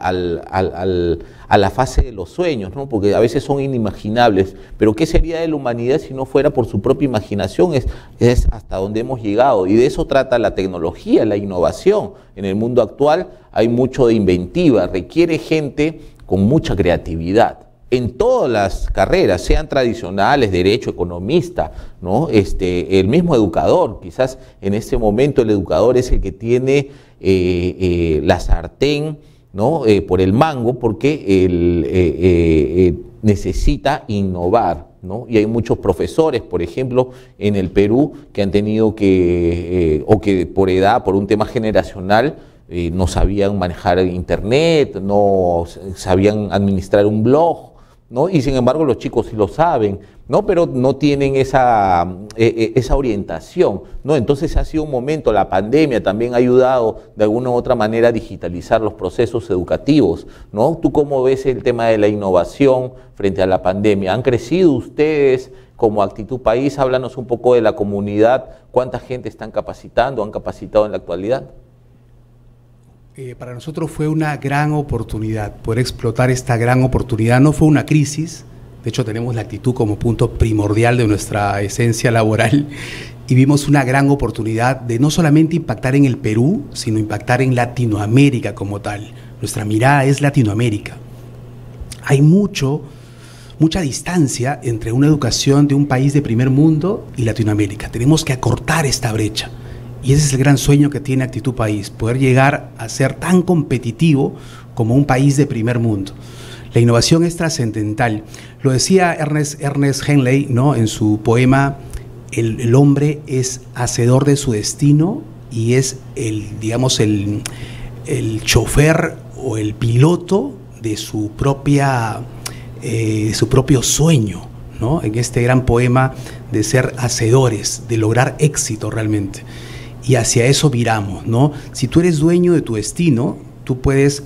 A: a la fase de los sueños, ¿no? porque a veces son inimaginables. Pero ¿qué sería de la humanidad si no fuera por su propia imaginación? Es, es hasta donde hemos llegado. Y de eso trata la tecnología, la innovación. En el mundo actual hay mucho de inventiva, requiere gente con mucha creatividad en todas las carreras, sean tradicionales, derecho, economista, ¿no? Este, el mismo educador, quizás en este momento el educador es el que tiene eh, eh, la sartén ¿no? Eh, por el mango porque él necesita innovar. ¿no? Y hay muchos profesores, por ejemplo, en el Perú que han tenido que, o que por edad, por un tema generacional, no sabían manejar internet, no sabían administrar un blog, ¿no? Y sin embargo los chicos sí lo saben, ¿no? Pero no tienen esa, eh, esa orientación, ¿no? Entonces ha sido un momento, la pandemia también ha ayudado de alguna u otra manera a digitalizar los procesos educativos, ¿no? ¿Tú cómo ves el tema de la innovación frente a la pandemia? ¿Han crecido ustedes como Actitud País? Háblanos un poco de la comunidad, ¿cuánta gente están capacitando, han capacitado en la actualidad?
H: Eh, para nosotros fue una gran oportunidad poder explotar esta gran oportunidad. No fue una crisis, de hecho tenemos la actitud como punto primordial de nuestra esencia laboral y vimos una gran oportunidad de no solamente impactar en el Perú, sino impactar en Latinoamérica como tal. Nuestra mirada es Latinoamérica. Hay mucho, mucha distancia entre una educación de un país de primer mundo y Latinoamérica. Tenemos que acortar esta brecha. Y ese es el gran sueño que tiene Actitud País, poder llegar a ser tan competitivo como un país de primer mundo. La innovación es trascendental. Lo decía Ernest, Ernest Henley ¿no? en su poema el, hombre es hacedor de su destino y es el, digamos, el, el chofer o el piloto de su propia eh, su propio sueño, ¿no? En este gran poema de ser hacedores, de lograr éxito realmente y hacia eso viramos, ¿no? Si tú eres dueño de tu destino, tú puedes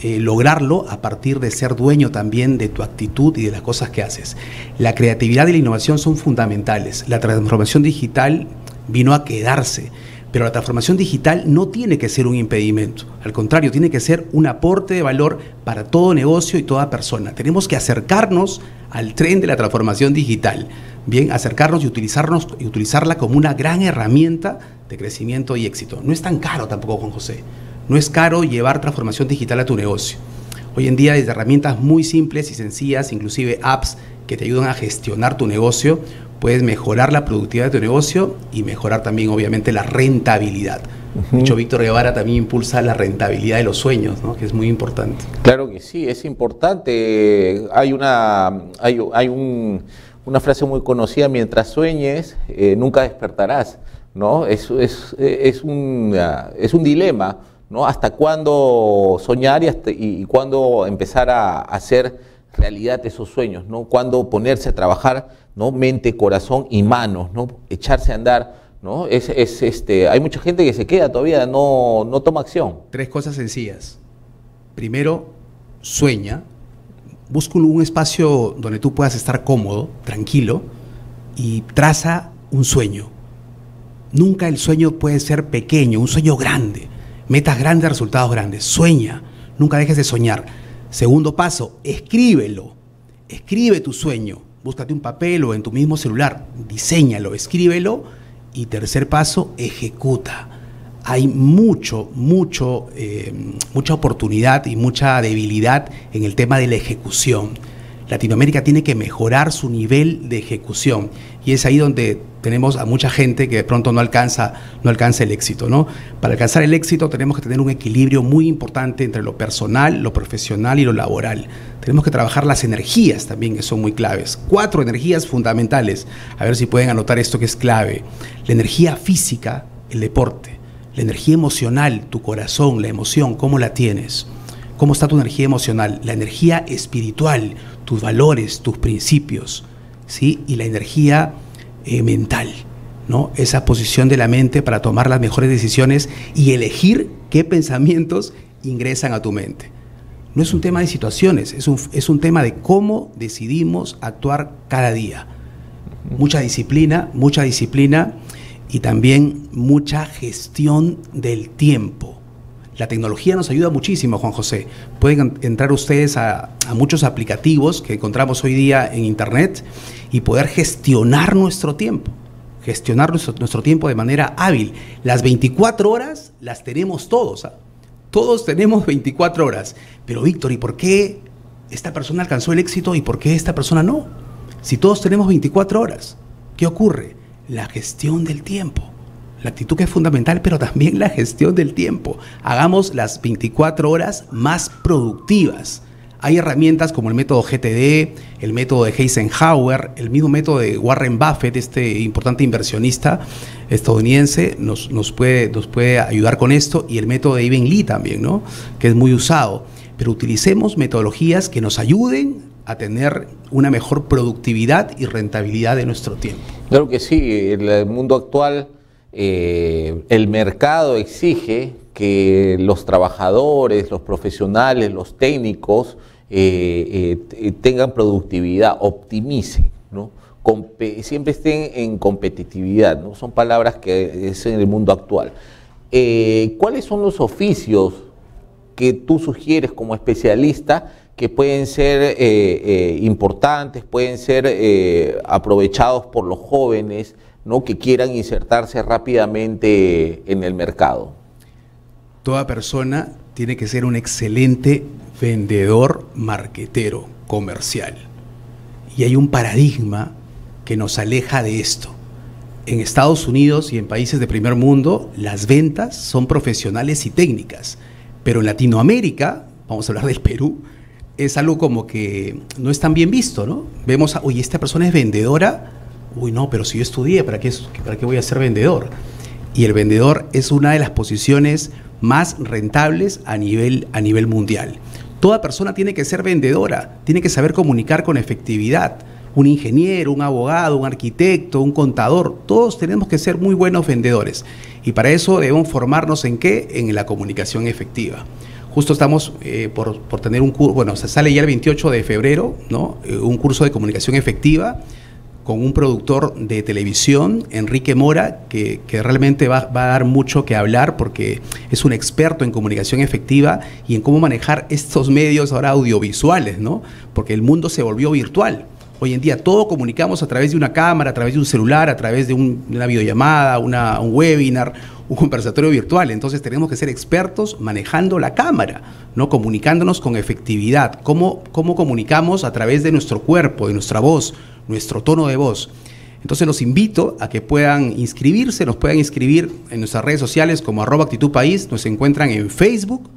H: eh, lograrlo a partir de ser dueño también de tu actitud y de las cosas que haces. La creatividad y la innovación son fundamentales. La transformación digital vino a quedarse, pero la transformación digital no tiene que ser un impedimento. Al contrario, tiene que ser un aporte de valor para todo negocio y toda persona. Tenemos que acercarnos al tren de la transformación digital. Bien, acercarnos y, utilizarnos, y utilizarla como una gran herramienta de crecimiento y éxito. No es tan caro tampoco, Juan José. No es caro llevar transformación digital a tu negocio. Hoy en día desde herramientas muy simples y sencillas, inclusive apps que te ayudan a gestionar tu negocio, puedes mejorar la productividad de tu negocio y mejorar también, obviamente, la rentabilidad. De hecho, Víctor Guevara también impulsa la rentabilidad de los sueños, ¿no? que es muy importante.
A: Claro que sí, es importante. Hay una, hay, hay un, una frase muy conocida, mientras sueñes, eh, nunca despertarás. ¿no? Es, es, es, un, es un dilema, ¿no? Hasta cuándo soñar y, cuándo empezar a hacer realidad esos sueños, ¿no? Cuándo ponerse a trabajar, ¿no? Mente, corazón y manos, ¿no? Echarse a andar, ¿no? Es, es, este, hay mucha gente que se queda todavía, no, no toma acción.
H: Tres cosas sencillas. Primero, sueña, busca un espacio donde tú puedas estar cómodo, tranquilo, y traza un sueño. Nunca el sueño puede ser pequeño, un sueño grande. Metas grandes, resultados grandes. Sueña, nunca dejes de soñar. Segundo paso, escríbelo. Escribe tu sueño. Búscate un papel o en tu mismo celular. Diseñalo, escríbelo. Y tercer paso, ejecuta. Hay mucho, mucho, eh, mucha oportunidad y mucha debilidad en el tema de la ejecución. Latinoamérica tiene que mejorar su nivel de ejecución y es ahí donde tenemos a mucha gente que de pronto no alcanza, no alcanza el éxito. ¿no? Para alcanzar el éxito tenemos que tener un equilibrio muy importante entre lo personal, lo profesional y lo laboral. Tenemos que trabajar las energías también, que son muy claves. Cuatro energías fundamentales. A ver si pueden anotar esto que es clave. La energía física, el deporte. La energía emocional, tu corazón, la emoción, ¿cómo la tienes? ¿Cómo está tu energía emocional? La energía espiritual, tus valores, tus principios, ¿sí? Y la energía eh, mental, ¿no? Esa posición de la mente para tomar las mejores decisiones y elegir qué pensamientos ingresan a tu mente. No es un tema de situaciones, es un, es un tema de cómo decidimos actuar cada día. Mucha disciplina, mucha disciplina y también mucha gestión del tiempo. La tecnología nos ayuda muchísimo, Juan José. Pueden entrar ustedes a, muchos aplicativos que encontramos hoy día en Internet y poder gestionar nuestro tiempo, gestionar nuestro, tiempo de manera hábil. Las 24 horas las tenemos todos. ¿ah? Todos tenemos 24 horas. Pero Víctor, ¿y por qué esta persona alcanzó el éxito y por qué esta persona no? Si todos tenemos 24 horas, ¿qué ocurre? La gestión del tiempo. La actitud que es fundamental, pero también la gestión del tiempo. Hagamos las 24 horas más productivas. Hay herramientas como el método GTD, el método de Eisenhower, el mismo método de Warren Buffett, este importante inversionista estadounidense, nos, nos, puede, nos puede ayudar con esto, y el método de Ivan Lee también, ¿no? que es muy usado. Pero utilicemos metodologías que nos ayuden a tener una mejor productividad y rentabilidad de nuestro tiempo.
A: Claro que sí, el mundo actual eh, el mercado exige que los trabajadores, los profesionales, los técnicos eh, eh, tengan productividad, optimicen, ¿no? siempre estén en competitividad, ¿no? son palabras que es en el mundo actual. ¿Cuáles son los oficios que tú sugieres como especialista que pueden ser importantes, pueden ser aprovechados por los jóvenes? ¿no? que quieran insertarse rápidamente en el mercado?
H: Toda persona tiene que ser un excelente vendedor, marquetero, comercial. Y hay un paradigma que nos aleja de esto. En Estados Unidos y en países de primer mundo, las ventas son profesionales y técnicas. Pero en Latinoamérica, vamos a hablar del Perú, es algo como que no es tan bien visto, ¿no? Vemos, a, oye, esta persona es vendedora, uy, no, pero si yo estudié, ¿para qué, ¿para qué voy a ser vendedor? Y el vendedor es una de las posiciones más rentables a nivel, a nivel mundial. Toda persona tiene que ser vendedora, tiene que saber comunicar con efectividad. Un ingeniero, un abogado, un arquitecto, un contador, todos tenemos que ser muy buenos vendedores. Y para eso debemos formarnos en qué? En la comunicación efectiva. Justo estamos eh, por, tener un curso, bueno, se sale ya el 28 de febrero, ¿no? Eh, un curso de comunicación efectiva con un productor de televisión, Enrique Mora, que, realmente va, a dar mucho que hablar porque es un experto en comunicación efectiva y en cómo manejar estos medios ahora audiovisuales, ¿no? Porque el mundo se volvió virtual. Hoy en día todo comunicamos a través de una cámara, a través de un celular, a través de una videollamada, un webinar, un conversatorio virtual, entonces tenemos que ser expertos manejando la cámara, ¿no? comunicándonos con efectividad, cómo, cómo comunicamos a través de nuestro cuerpo, de nuestra voz, nuestro tono de voz. Entonces los invito a que puedan inscribirse, nos puedan inscribir en nuestras redes sociales como arroba actitud país, nos encuentran en Facebook,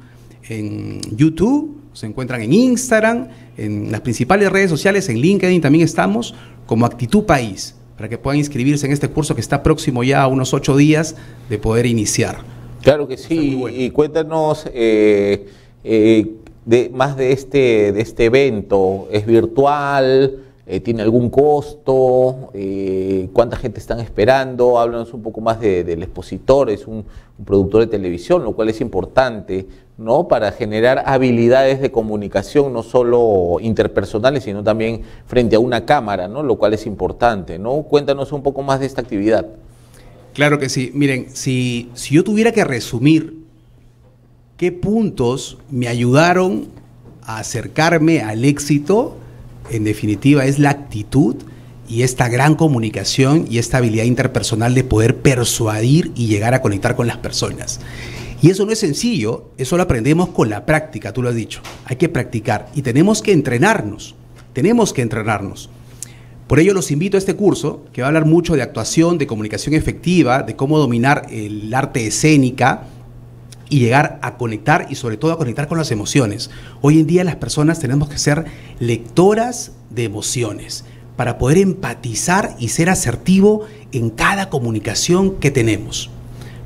H: en YouTube, se encuentran en Instagram, en las principales redes sociales, en LinkedIn también estamos como Actitud País, para que puedan inscribirse en este curso que está próximo ya a unos ocho días de poder iniciar.
A: Claro que sí, y cuéntanos eh, eh, de, más de este, de este evento, ¿es virtual? Eh, ¿Tiene algún costo? Eh, ¿Cuánta gente están esperando? Háblanos un poco más del expositor, es un, productor de televisión, lo cual es importante, ¿no? Para generar habilidades de comunicación, no solo interpersonales, sino también frente a una cámara, ¿no? Lo cual es importante, ¿no? Cuéntanos un poco más de esta actividad.
H: Claro que sí. Miren, si, si yo tuviera que resumir qué puntos me ayudaron a acercarme al éxito, en definitiva, es la actitud y esta gran comunicación y esta habilidad interpersonal de poder persuadir y llegar a conectar con las personas. Y eso no es sencillo, eso lo aprendemos con la práctica, tú lo has dicho. Hay que practicar y tenemos que entrenarnos, tenemos que entrenarnos. Por ello los invito a este curso que va a hablar mucho de actuación, de comunicación efectiva, de cómo dominar el arte escénica, y llegar a conectar y sobre todo a conectar con las emociones. Hoy en día las personas tenemos que ser lectoras de emociones para poder empatizar y ser asertivo en cada comunicación que tenemos.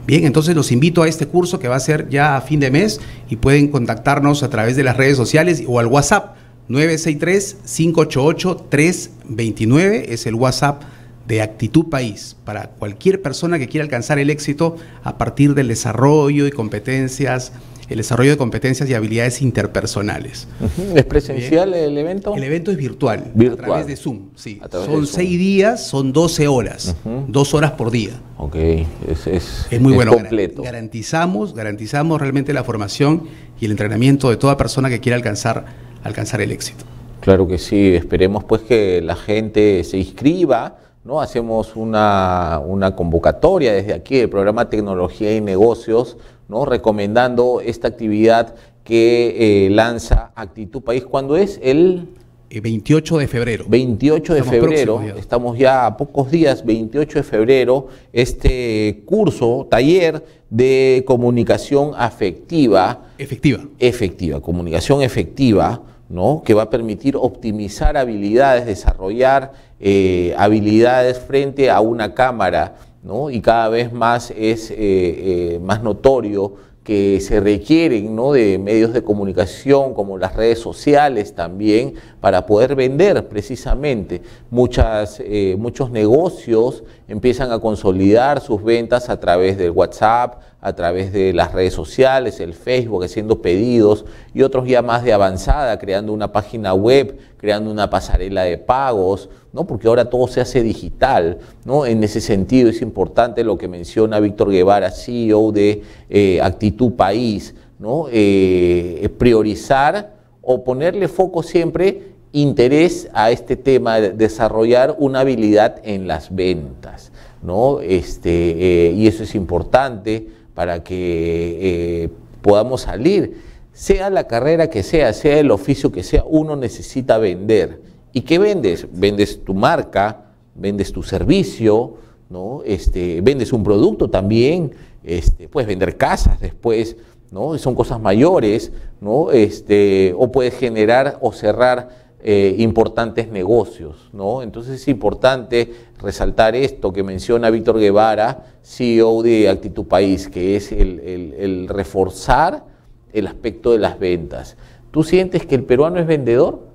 H: Bien, entonces los invito a este curso que va a ser ya a fin de mes y pueden contactarnos a través de las redes sociales o al WhatsApp 963-588-329, es el WhatsApp de actitud país para cualquier persona que quiera alcanzar el éxito a partir del desarrollo y competencias, el desarrollo de competencias y habilidades interpersonales.
A: ¿Es presencial el evento?
H: El evento es virtual, a través de Zoom, sí. Son seis días, son 12 horas, dos horas por día.
A: Ok, es, es,
H: muy bueno. Completo. Garantizamos, garantizamos realmente la formación y el entrenamiento de toda persona que quiera alcanzar, alcanzar el éxito.
A: Claro que sí, esperemos pues que la gente se inscriba ¿no? Hacemos una, convocatoria desde aquí, el programa Tecnología y Negocios, ¿no? recomendando esta actividad que eh, lanza Actitud País. ¿Cuándo es? El...
H: 28 de febrero.
A: 28 de febrero, estamos ya a pocos días, 28 de febrero, este curso, taller de comunicación afectiva.
H: Efectiva.
A: Efectiva, comunicación efectiva, ¿no? que va a permitir optimizar habilidades, desarrollar eh, habilidades frente a una cámara, ¿no? y cada vez más es eh, eh, más notorio que se requieren ¿no? de medios de comunicación como las redes sociales también para poder vender precisamente. Muchas, eh, muchos negocios empiezan a consolidar sus ventas a través del WhatsApp, a través de las redes sociales, el Facebook, haciendo pedidos y otros ya más de avanzada, creando una página web, creando una pasarela de pagos, ¿no? porque ahora todo se hace digital. ¿no? En ese sentido es importante lo que menciona Víctor Guevara, CEO de eh, Actitud País, ¿no? Eh, priorizar o ponerle foco siempre interés a este tema, de desarrollar una habilidad en las ventas. ¿no? Este, eh, y eso es importante para que eh, podamos salir. Sea la carrera que sea, sea el oficio que sea, uno necesita vender. ¿Y qué vendes? Vendes tu marca, vendes tu servicio, ¿no? Este, vendes un producto también, este, puedes vender casas después, ¿no? Son cosas mayores, ¿no? Este, o puedes generar o cerrar eh, importantes negocios. ¿no? Entonces es importante resaltar esto que menciona Víctor Guevara, CEO de Actitud País, que es el, reforzar el aspecto de las ventas. ¿Tú sientes que el peruano es vendedor?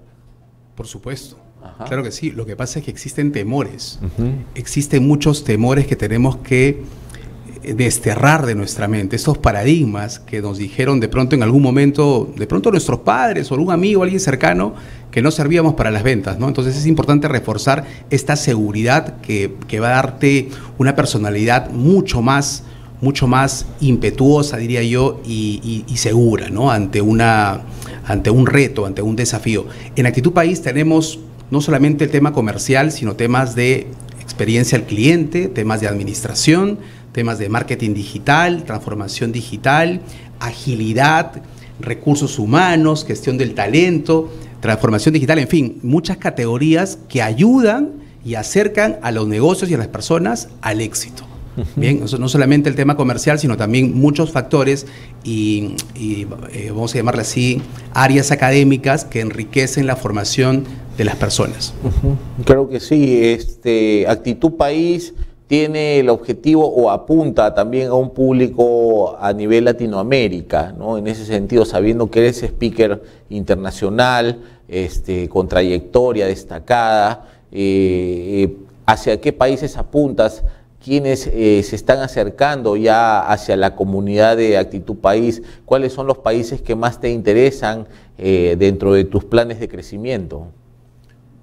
H: Por supuesto. Claro que sí. Lo que pasa es que existen temores. Existen muchos temores que tenemos que desterrar de nuestra mente esos paradigmas que nos dijeron de pronto en algún momento, de pronto nuestros padres o algún amigo, alguien cercano, que no servíamos para las ventas, ¿no? Entonces es importante reforzar esta seguridad que, va a darte una personalidad mucho más, mucho más impetuosa, diría yo, y, segura, ¿no? Ante, una, ante un reto, ante un desafío. En Actitud País tenemos no solamente el tema comercial, sino temas de experiencia al cliente, temas de administración, temas de marketing digital, transformación digital, agilidad, recursos humanos, gestión del talento, transformación digital, en fin, muchas categorías que ayudan y acercan a los negocios y a las personas al éxito. Bien, no solamente el tema comercial, sino también muchos factores y, eh, vamos a llamarle así, áreas académicas que enriquecen la formación de las personas.
A: Creo que sí, este, Actitud País tiene el objetivo o apunta también a un público a nivel Latinoamérica, ¿no? En ese sentido, sabiendo que eres speaker internacional, este, con trayectoria destacada, eh, eh, ¿hacia qué países apuntas? ¿Quiénes eh, se están acercando ya hacia la comunidad de Actitud País? ¿Cuáles son los países que más te interesan dentro de tus planes de crecimiento?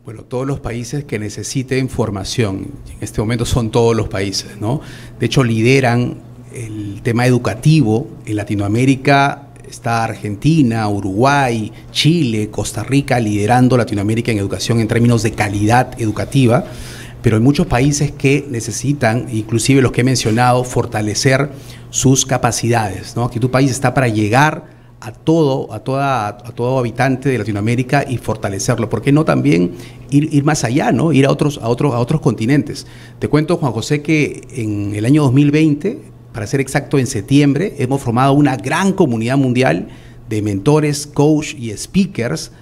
H: Bueno, todos los países que necesiten formación, en este momento son todos los países, ¿no? De hecho, lideran el tema educativo en Latinoamérica. Está Argentina, Uruguay, Chile, Costa Rica liderando Latinoamérica en educación en términos de calidad educativa, pero hay muchos países que necesitan, inclusive los que he mencionado, fortalecer sus capacidades. ¿no? Aquí tu país está para llegar a todo, a toda, a todo habitante de Latinoamérica y fortalecerlo. ¿Por qué no también ir, más allá, ¿no? Ir a otros, a a otros continentes. Te cuento, Juan José, que en el año 2020, para ser exacto, en septiembre, hemos formado una gran comunidad mundial de mentores, coach y speakers,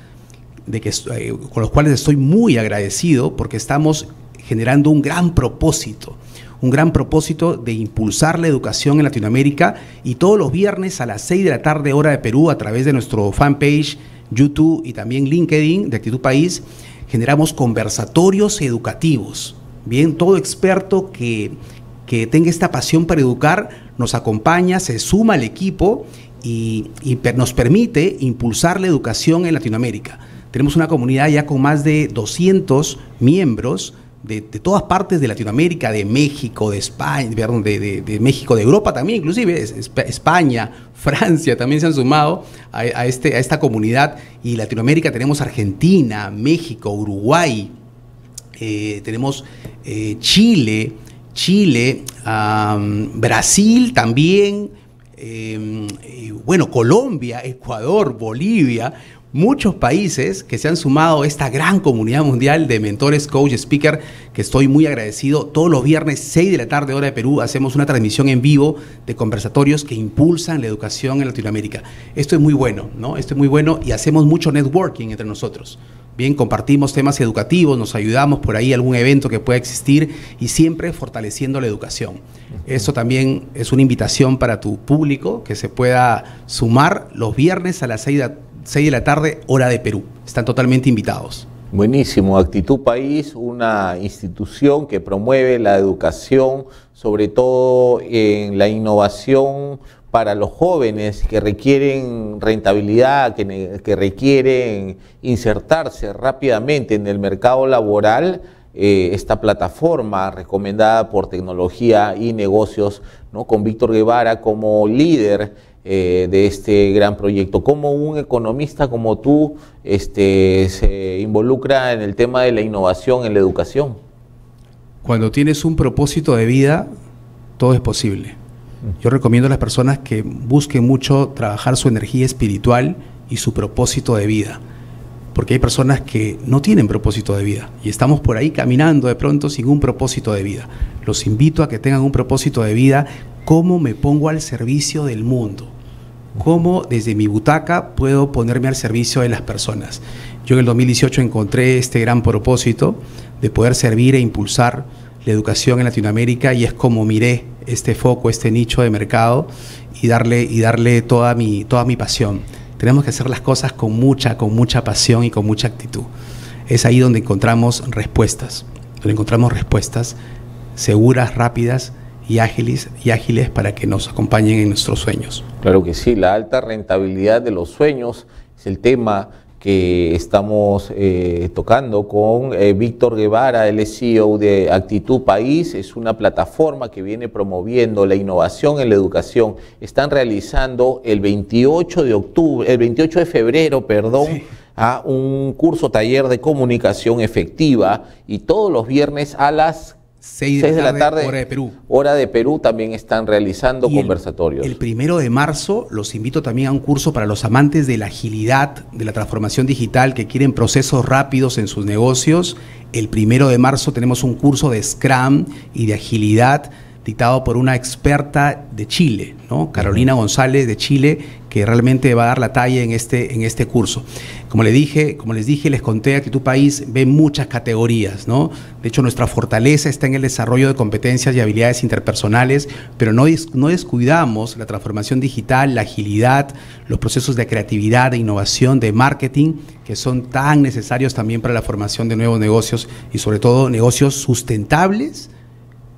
H: de que, eh, con los cuales estoy muy agradecido porque estamos generando un gran propósito un gran propósito de impulsar la educación en Latinoamérica y todos los viernes a las 6 de la tarde hora de Perú a través de nuestro fanpage, YouTube y también LinkedIn de Actitud País, generamos conversatorios educativos. Bien, todo experto que, que tenga esta pasión para educar nos acompaña, se suma al equipo y, nos permite impulsar la educación en Latinoamérica. Tenemos una comunidad ya con más de 200 miembros de, todas partes de Latinoamérica, de México, de España, de, México, de Europa también, inclusive España, Francia también se han sumado a, este, a esta comunidad. Y Latinoamérica tenemos Argentina, México, Uruguay, eh, tenemos eh, Chile, Chile, Brasil también, em, bueno, Colombia, Ecuador, Bolivia, muchos países que se han sumado a esta gran comunidad mundial de mentores, coach, speaker, que estoy muy agradecido. Todos los viernes, 6 de la tarde, hora de Perú, hacemos una transmisión en vivo de conversatorios que impulsan la educación en Latinoamérica. Esto es muy bueno, ¿no? Esto es muy bueno y hacemos mucho networking entre nosotros. Bien, compartimos temas educativos, nos ayudamos por ahí algún evento que pueda existir y siempre fortaleciendo la educación. Eso también es una invitación para tu público que se pueda sumar los viernes a las 6 de 6 de la tarde, hora de Perú. Están totalmente invitados.
A: Buenísimo, Actitud País, una institución que promueve la educación, sobre todo en la innovación para los jóvenes que requieren rentabilidad, que, requieren insertarse rápidamente en el mercado laboral. Eh, esta plataforma recomendada por Tecnología y Negocios, ¿no? con Víctor Guevara como líder eh, de este gran proyecto. ¿Cómo un economista como tú este, se involucra en el tema de la innovación en la educación?
H: Cuando tienes un propósito de vida, todo es posible. Yo recomiendo a las personas que busquen mucho trabajar su energía espiritual y su propósito de vida. Porque hay personas que no tienen propósito de vida y estamos por ahí caminando de pronto sin un propósito de vida. Los invito a que tengan un propósito de vida, cómo me pongo al servicio del mundo cómo desde mi butaca puedo ponerme al servicio de las personas. Yo en el 2018 encontré este gran propósito de poder servir e impulsar la educación en Latinoamérica y es como miré este foco, este nicho de mercado y darle, y darle toda, mi, toda mi pasión. Tenemos que hacer las cosas con mucha, con mucha pasión y con mucha actitud. Es ahí donde encontramos respuestas, donde encontramos respuestas seguras, rápidas y ágiles, y ágiles para que nos acompañen en nuestros sueños.
A: Claro que sí, la alta rentabilidad de los sueños es el tema que estamos eh, tocando con eh, Víctor Guevara, el CEO de Actitud País. Es una plataforma que viene promoviendo la innovación en la educación. Están realizando el 28 de octubre, el 28 de febrero, perdón. a un curso taller de comunicación efectiva y todos los viernes a las
H: 6
A: de, la, tarde,
H: hora de Perú.
A: Hora de Perú también están realizando conversatorios.
H: El, primero de marzo los invito también a un curso para los amantes de la agilidad, de la transformación digital, que quieren procesos rápidos en sus negocios. El primero de marzo tenemos un curso de Scrum y de agilidad dictado por una experta de Chile, ¿no? Carolina González de Chile, que realmente va a dar la talla en este, en este curso. Como, le dije, como les dije, les conté que tu país ve muchas categorías, ¿no? De hecho, nuestra fortaleza está en el desarrollo de competencias y habilidades interpersonales, pero no, no descuidamos la transformación digital, la agilidad, los procesos de creatividad, de innovación, de marketing, que son tan necesarios también para la formación de nuevos negocios y sobre todo negocios sustentables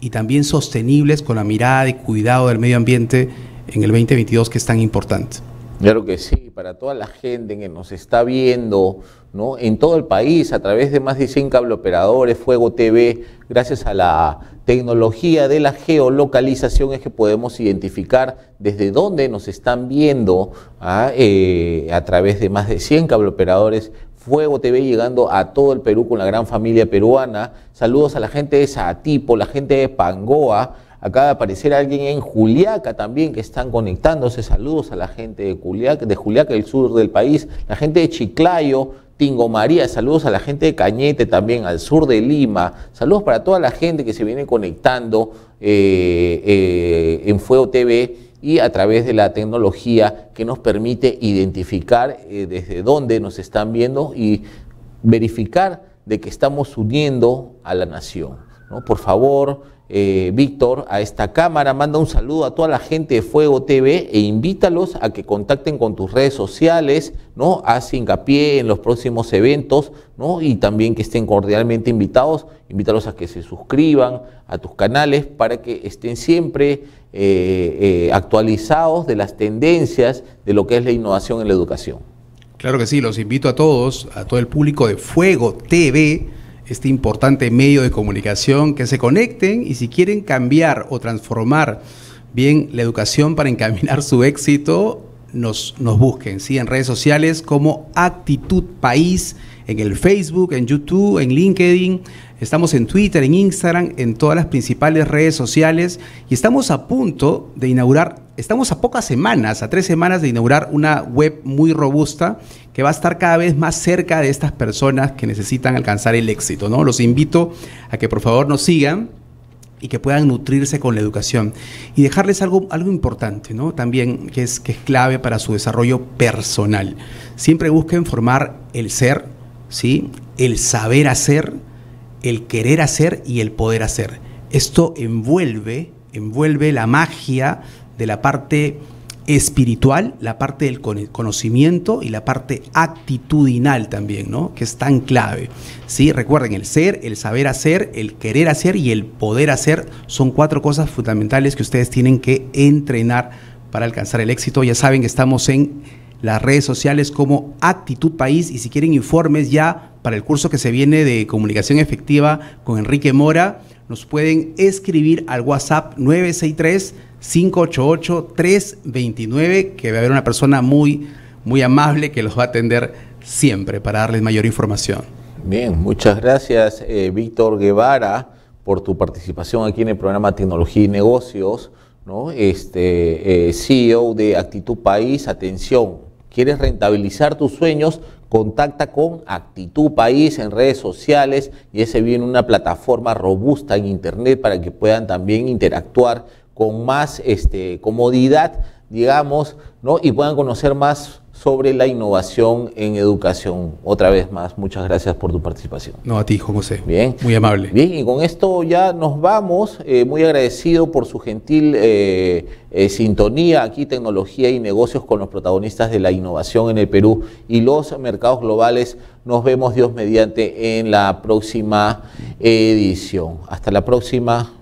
H: y también sostenibles con la mirada de cuidado del medio ambiente en el 2022 que es tan importante.
A: Claro que sí, para toda la gente que nos está viendo ¿no? en todo el país a través de más de 100 cableoperadores, Fuego TV, gracias a la tecnología de la geolocalización es que podemos identificar desde dónde nos están viendo ¿ah? eh, a través de más de 100 cableoperadores Fuego TV llegando a todo el Perú con la gran familia peruana. Saludos a la gente de Satipo, la gente de Pangoa, Acaba de aparecer alguien en Juliaca también que están conectándose. Saludos a la gente de Juliaca, de Juliaca, el sur del país. La gente de Chiclayo, Tingo María. Saludos a la gente de Cañete también, al sur de Lima. Saludos para toda la gente que se viene conectando eh, eh, en Fuego TV y a través de la tecnología que nos permite identificar eh, desde dónde nos están viendo y verificar de que estamos uniendo a la nación. ¿no? Por favor, eh, Víctor, a esta cámara. Manda un saludo a toda la gente de Fuego TV e invítalos a que contacten con tus redes sociales, ¿no? Haz hincapié en los próximos eventos, ¿no? Y también que estén cordialmente invitados. Invítalos a que se suscriban a tus canales para que estén siempre eh, eh, actualizados de las tendencias de lo que es la innovación en la educación.
H: Claro que sí, los invito a todos, a todo el público de Fuego TV este importante medio de comunicación, que se conecten y si quieren cambiar o transformar bien la educación para encaminar su éxito, nos, nos busquen ¿sí? en redes sociales como Actitud País, en el Facebook, en YouTube, en LinkedIn. Estamos en Twitter, en Instagram, en todas las principales redes sociales y estamos a punto de inaugurar, estamos a pocas semanas, a tres semanas de inaugurar una web muy robusta que va a estar cada vez más cerca de estas personas que necesitan alcanzar el éxito. ¿no? Los invito a que por favor nos sigan y que puedan nutrirse con la educación. Y dejarles algo, algo importante, ¿no? También que es, que es clave para su desarrollo personal. Siempre busquen formar el ser, ¿sí? El saber hacer, el querer hacer y el poder hacer. Esto envuelve, envuelve la magia de la parte espiritual, la parte del conocimiento y la parte actitudinal también, ¿no? Que es tan clave. ¿sí? Recuerden, el ser, el saber hacer, el querer hacer y el poder hacer son cuatro cosas fundamentales que ustedes tienen que entrenar para alcanzar el éxito. Ya saben que estamos en las redes sociales como Actitud País y si quieren informes ya para el curso que se viene de comunicación efectiva con Enrique Mora, nos pueden escribir al WhatsApp 963 588-329, que va a haber una persona muy, muy amable que los va a atender siempre para darles mayor información.
A: Bien, muchas gracias eh, Víctor Guevara por tu participación aquí en el programa Tecnología y Negocios, ¿no? este, eh, CEO de Actitud País. Atención, ¿quieres rentabilizar tus sueños? Contacta con Actitud País en redes sociales y ese viene una plataforma robusta en Internet para que puedan también interactuar con más este, comodidad, digamos, ¿no? y puedan conocer más sobre la innovación en educación. Otra vez más, muchas gracias por tu participación.
H: No, a ti, José.
A: Bien.
H: Muy amable.
A: Bien, y con esto ya nos vamos. Eh, muy agradecido por su gentil eh, eh, sintonía aquí, tecnología y negocios con los protagonistas de la innovación en el Perú y los mercados globales. Nos vemos, Dios mediante, en la próxima edición. Hasta la próxima.